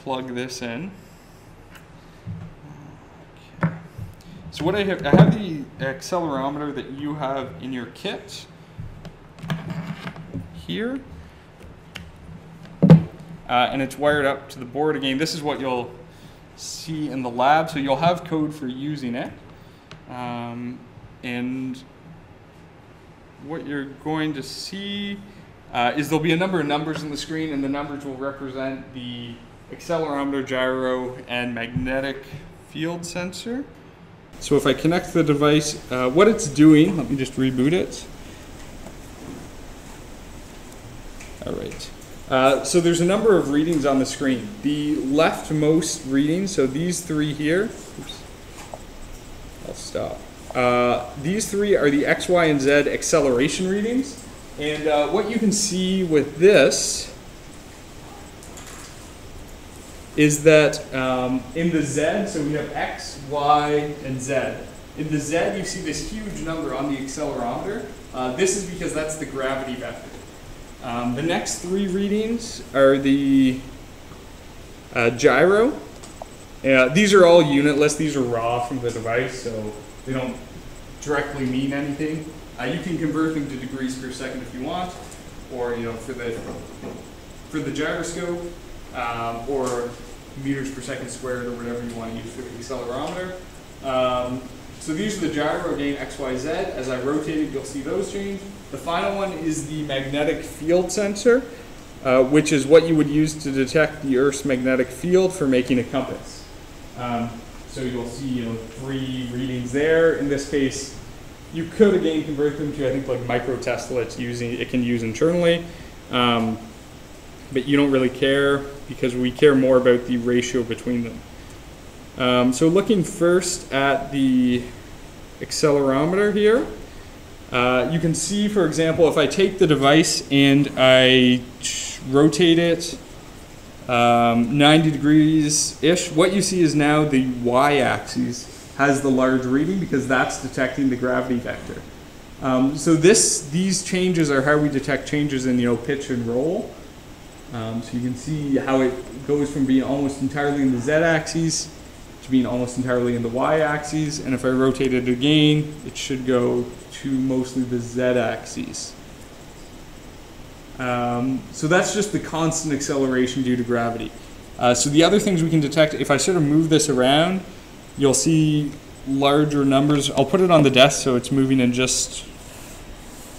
A: plug this in. Okay. So what I have, I have the accelerometer that you have in your kit here. Uh, and it's wired up to the board again. This is what you'll see in the lab. So you'll have code for using it. Um, and what you're going to see uh, is there'll be a number of numbers on the screen, and the numbers will represent the accelerometer, gyro, and magnetic field sensor. So if I connect the device, uh, what it's doing, let me just reboot it. All right. Uh, so there's a number of readings on the screen. The leftmost reading, so these three here, oops, I'll stop. Uh, these three are the X, Y, and Z acceleration readings. And uh, what you can see with this is that um, in the Z, so we have X, Y, and Z. In the Z, you see this huge number on the accelerometer. Uh, this is because that's the gravity vector. Um, the next three readings are the uh, gyro. Uh, these are all unitless. These are raw from the device, so they don't directly mean anything. Uh, you can convert them to degrees per second if you want, or you know for the for the gyroscope, um, or meters per second squared, or whatever you want to use for the accelerometer. Um, so these are the gyro, again, X, Y, Z. As I rotate it, you'll see those change. The final one is the magnetic field sensor, uh, which is what you would use to detect the Earth's magnetic field for making a compass. Um, so you'll see you know, three readings there. In this case, you could again convert them to I think like micro Tesla. It's using it can use internally, um, but you don't really care because we care more about the ratio between them. Um, so looking first at the accelerometer here. Uh, you can see, for example, if I take the device and I rotate it um, 90 degrees-ish, what you see is now the y-axis has the large reading because that's detecting the gravity vector. Um, so this, these changes are how we detect changes in you know pitch and roll. Um, so you can see how it goes from being almost entirely in the z-axis to being almost entirely in the y-axis. And if I rotate it again, it should go to mostly the z-axis. Um, so that's just the constant acceleration due to gravity. Uh, so the other things we can detect, if I sort of move this around, you'll see larger numbers. I'll put it on the desk so it's moving in just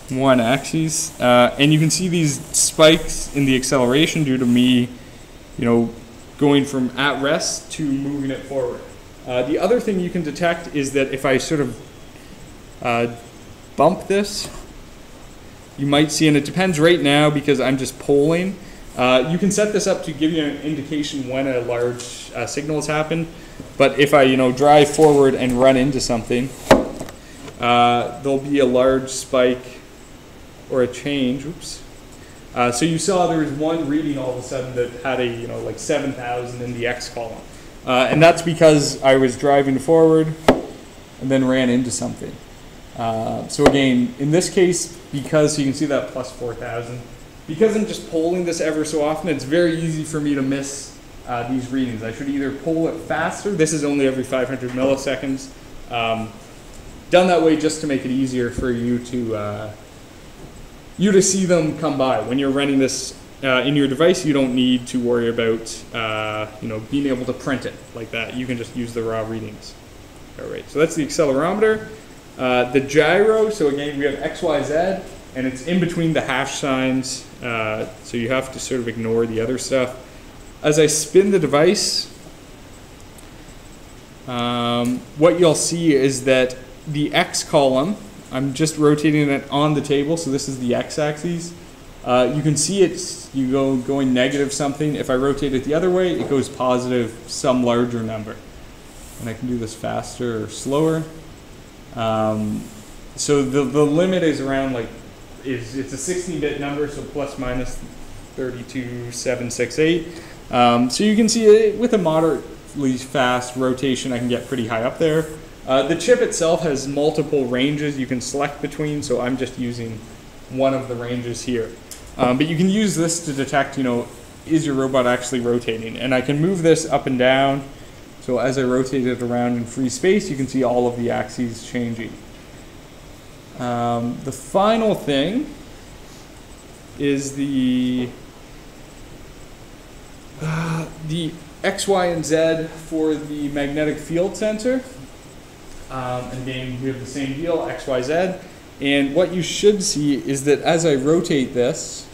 A: one axis. Uh, and you can see these spikes in the acceleration due to me, you know, going from at rest to moving it forward. Uh, the other thing you can detect is that if I sort of uh, bump this, you might see, and it depends right now because I'm just polling. Uh, you can set this up to give you an indication when a large uh, signal has happened. But if I, you know, drive forward and run into something, uh, there'll be a large spike or a change. Oops. Uh, so you saw there was one reading all of a sudden that had a, you know, like 7,000 in the X column. Uh, and that's because I was driving forward and then ran into something. Uh, so again, in this case, because you can see that plus 4,000, because I'm just polling this ever so often, it's very easy for me to miss uh, these readings. I should either pull it faster. This is only every 500 milliseconds. Um, done that way just to make it easier for you to uh, you to see them come by when you're running this uh, in your device. You don't need to worry about uh, you know being able to print it like that. You can just use the raw readings. All right. So that's the accelerometer. Uh, the gyro. So again, we have x, y, z, and it's in between the hash signs. Uh, so you have to sort of ignore the other stuff as I spin the device, um, what you'll see is that the X column, I'm just rotating it on the table, so this is the X axis. Uh, you can see it's you go going negative something. If I rotate it the other way, it goes positive some larger number. And I can do this faster or slower. Um, so the, the limit is around like, is it's a 16-bit number, so plus minus 32768. Um, so you can see it, with a moderately fast rotation, I can get pretty high up there. Uh, the chip itself has multiple ranges you can select between, so I'm just using one of the ranges here. Um, but you can use this to detect, you know, is your robot actually rotating? And I can move this up and down. So as I rotate it around in free space, you can see all of the axes changing. Um, the final thing is the the X, Y, and Z for the magnetic field sensor. Um, and again, we have the same deal, X, Y, Z. And what you should see is that as I rotate this,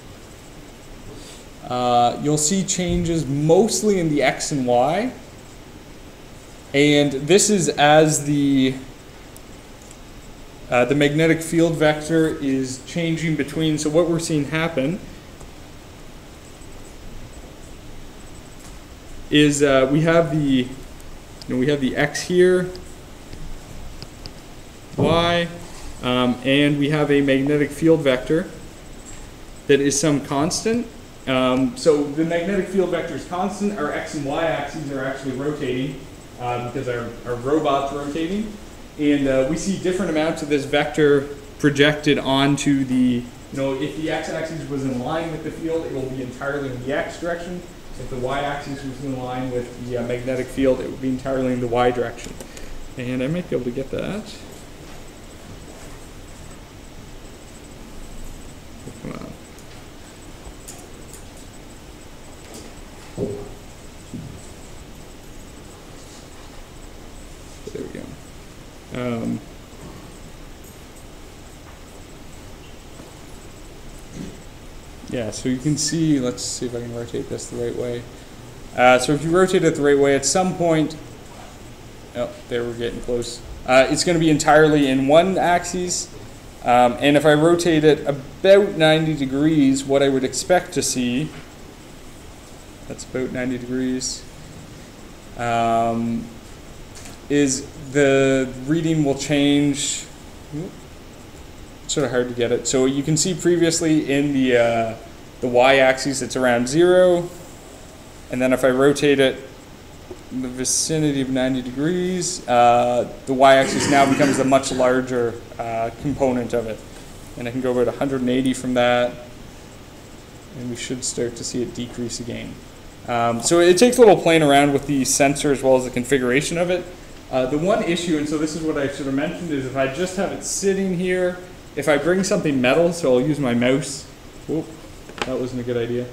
A: uh, you'll see changes mostly in the X and Y. And this is as the uh, the magnetic field vector is changing between, so what we're seeing happen is uh, we have the you know, we have the x here, y, um, and we have a magnetic field vector that is some constant. Um, so the magnetic field vector is constant. Our x and y axes are actually rotating uh, because our, our robot's rotating. And uh, we see different amounts of this vector projected onto the, you know, if the x-axis was in line with the field, it will be entirely in the x direction. If the y-axis was in line with the uh, magnetic field, it would be entirely in the y direction. And I might be able to get that. Come on. There we go. Um, Yeah, so you can see, let's see if I can rotate this the right way. Uh, so if you rotate it the right way, at some point, oh, there we're getting close. Uh, it's going to be entirely in one axis. Um, and if I rotate it about 90 degrees, what I would expect to see, that's about 90 degrees, um, is the reading will change It's sort of hard to get it. So you can see previously in the, uh, the y-axis it's around zero. And then if I rotate it the vicinity of 90 degrees, uh, the y-axis now becomes a much larger uh, component of it. And I can go about 180 from that. And we should start to see it decrease again. Um, so it takes a little playing around with the sensor as well as the configuration of it. Uh, the one issue, and so this is what I should have mentioned, is if I just have it sitting here if I bring something metal, so I'll use my mouse. Whoop, that wasn't a good idea.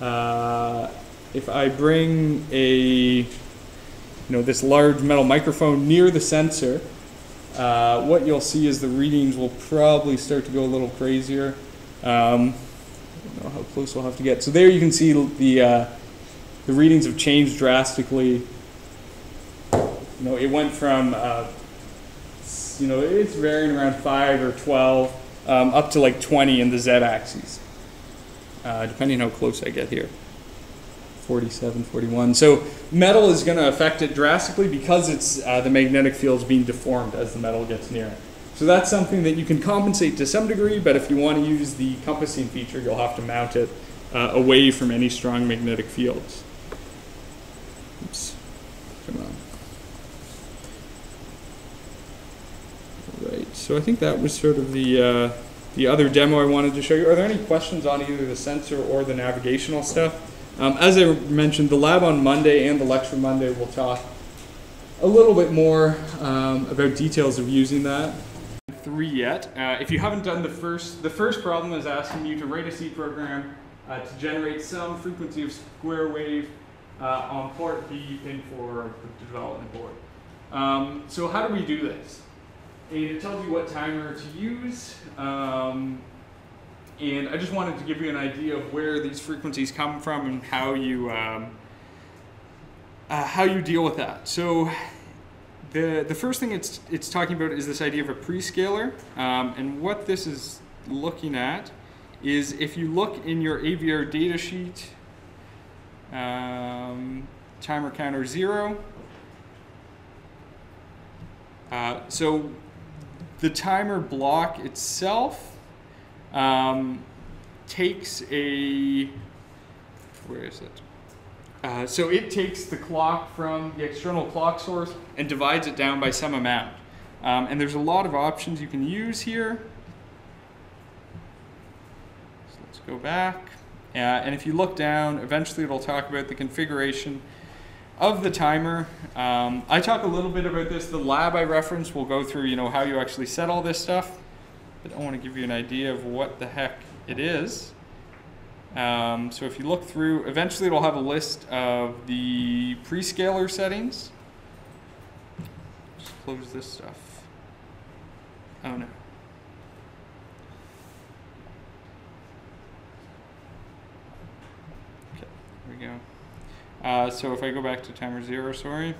A: Uh, if I bring a, you know, this large metal microphone near the sensor, uh, what you'll see is the readings will probably start to go a little crazier. Um, I don't know how close we'll have to get. So there you can see the uh, the readings have changed drastically. You know, it went from uh, you know, it's varying around 5 or 12 um, up to like 20 in the z-axis, uh, depending how close I get here. 47, 41. So metal is going to affect it drastically because it's uh, the magnetic field is being deformed as the metal gets near it. So that's something that you can compensate to some degree, but if you want to use the compassing feature, you'll have to mount it uh, away from any strong magnetic fields. Oops. Come on. Right, so I think that was sort of the, uh, the other demo I wanted to show you. Are there any questions on either the sensor or the navigational stuff? Um, as I mentioned, the lab on Monday and the lecture Monday will talk a little bit more um, about details of using that. Three yet. Uh, if you haven't done the first, the first problem is asking you to write a C program uh, to generate some frequency of square wave uh, on port B pin for the development board. Um, so how do we do this? And it tells you what timer to use. Um, and I just wanted to give you an idea of where these frequencies come from and how you um, uh, how you deal with that. So the the first thing it's it's talking about is this idea of a prescaler, um, and what this is looking at is if you look in your AVR data sheet, um, timer counter zero. Uh, so the timer block itself um, takes a, where is it? Uh, so it takes the clock from the external clock source and divides it down by some amount. Um, and there's a lot of options you can use here. So let's go back. Uh, and if you look down, eventually it'll talk about the configuration of the timer. Um, I talk a little bit about this. The lab I reference will go through, you know, how you actually set all this stuff but I want to give you an idea of what the heck it is. Um, so if you look through, eventually it'll have a list of the prescaler settings. Just close this stuff. Oh no. Okay, there we go. Uh, so if I go back to timer zero, sorry.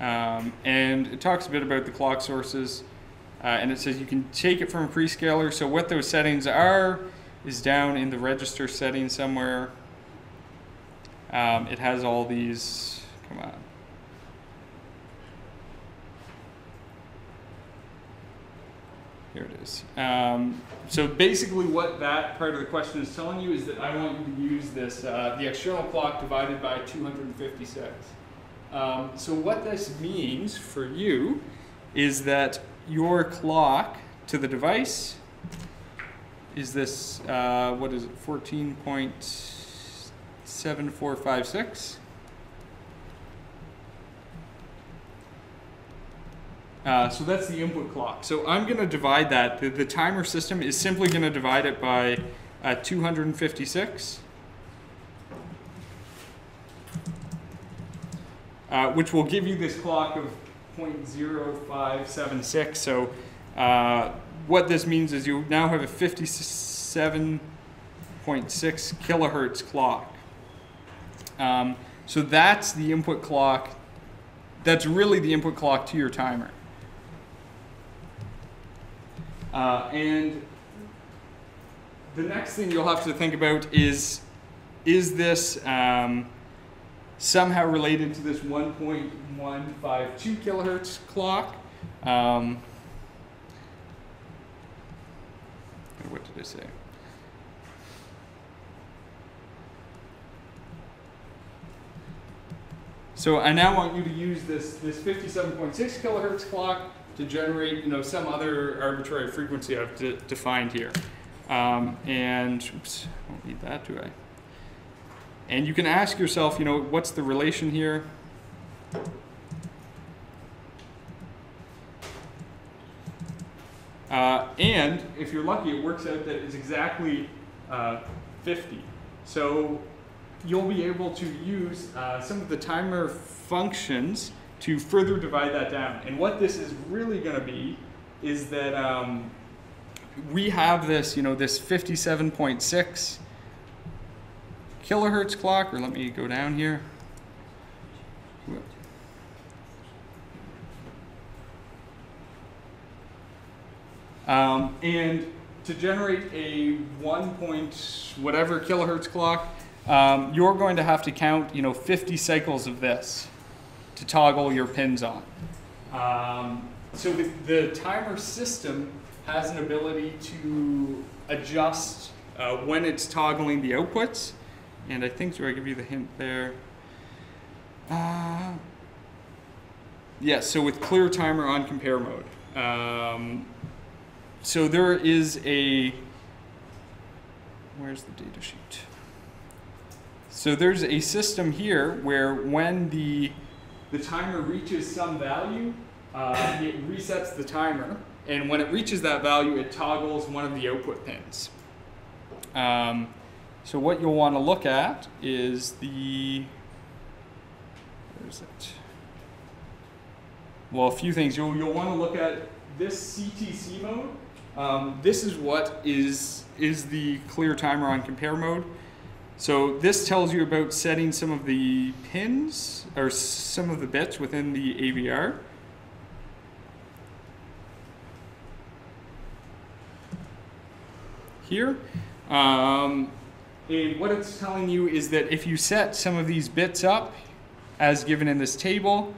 A: Um, and it talks a bit about the clock sources. Uh, and it says you can take it from a prescaler. So what those settings are is down in the register setting somewhere. Um, it has all these, come on. Here it is. Um, so basically what that part of the question is telling you is that I want you to use this, uh, the external clock divided by 256. Um, so what this means for you is that your clock to the device is this, uh, what is it, 14.7456. Uh, so that's the input clock. So I'm going to divide that. The, the, timer system is simply going to divide it by uh, 256. Uh, which will give you this clock of 0.0576. So uh, what this means is you now have a 57.6 kilohertz clock. Um, so that's the input clock. That's really the input clock to your timer. Uh, and the next thing you'll have to think about is, is this um, somehow related to this 1.152 kilohertz clock. Um, what did I say? So I now want you to use this, this 57.6 kilohertz clock to generate you know, some other arbitrary frequency I've defined here. Um, and, oops, I don't need that, do I? And you can ask yourself, you know, what's the relation here? Uh, and if you're lucky, it works out that it's exactly uh, 50. So you'll be able to use uh, some of the timer functions to further divide that down. And what this is really going to be is that um, we have this, you know, this 57.6 kilohertz clock, or let me go down here. Um, and to generate a one point whatever kilohertz clock, um, you're going to have to count, you know, 50 cycles of this to toggle your pins on. Um, so the, the, timer system has an ability to adjust uh, when it's toggling the outputs. And I think, do I give you the hint there? Uh, yes, yeah, so with clear timer on compare mode. Um, so there is a, where's the data sheet? So there's a system here where when the, the timer reaches some value, uh, it resets the timer. And when it reaches that value, it toggles one of the output pins. Um, so what you'll want to look at is the, where is it? Well, a few things. You'll, you'll want to look at this CTC mode. Um, this is what is, is the clear timer on compare mode. So this tells you about setting some of the pins or some of the bits within the AVR. Here. Um, and what it's telling you is that if you set some of these bits up as given in this table,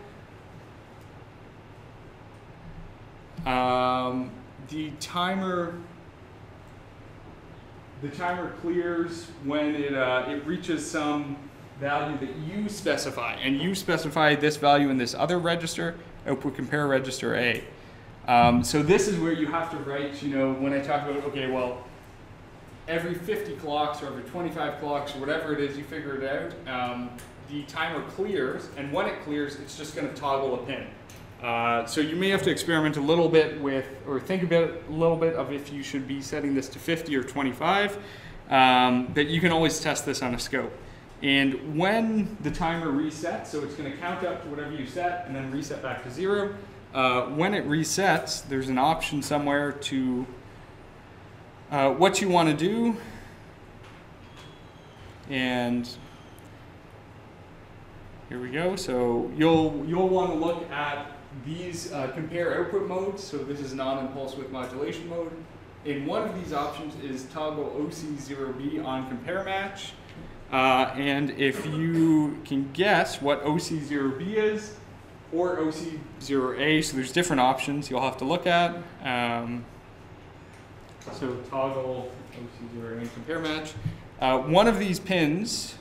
A: um, the timer the timer clears when it, uh, it reaches some value that you specify. And you specify this value in this other register, output compare register A. Um, so this is where you have to write, you know, when I talk about, okay, well, every 50 clocks or every 25 clocks or whatever it is, you figure it out, um, the timer clears, and when it clears, it's just going to toggle a pin. Uh, so you may have to experiment a little bit with, or think a bit, a little bit of if you should be setting this to 50 or 25. Um, but you can always test this on a scope. And when the timer resets, so it's going to count up to whatever you set and then reset back to zero. Uh, when it resets, there's an option somewhere to uh, what you want to do. And here we go. So you'll you'll want to look at these uh, compare output modes. So this is non-pulse width modulation mode. And one of these options is toggle OC0B on compare match. Uh, and if you can guess what OC0B is, or OC0A, so there's different options you'll have to look at. Um, so toggle OC0A and compare match. Uh, one of these pins,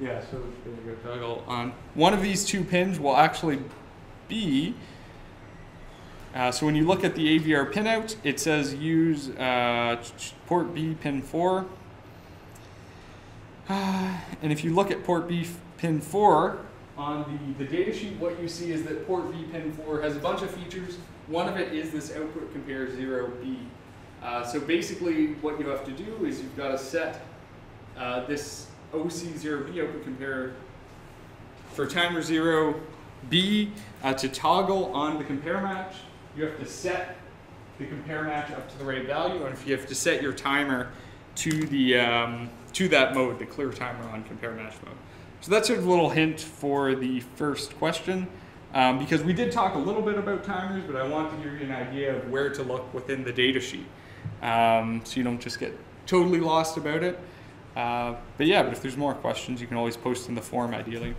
A: yeah, so there you go, toggle on. One of these two pins will actually be, Uh, so when you look at the AVR pinout, it says use uh, port B pin 4. Uh, and if you look at port B pin 4 on the, the data sheet, what you see is that port B pin 4 has a bunch of features. One of it is this output compare 0B. Uh, so basically what you have to do is you've got to set uh, this OC0B open compare for timer 0 B, uh, to toggle on the compare match, you have to set the compare match up to the right value, and if you have to set your timer to the um, to that mode, the clear timer on compare match mode. So that's a little hint for the first question, um, because we did talk a little bit about timers, but I want to give you an idea of where to look within the data sheet, um, so you don't just get totally lost about it. Uh, but yeah, but if there's more questions, you can always post in the forum ideally.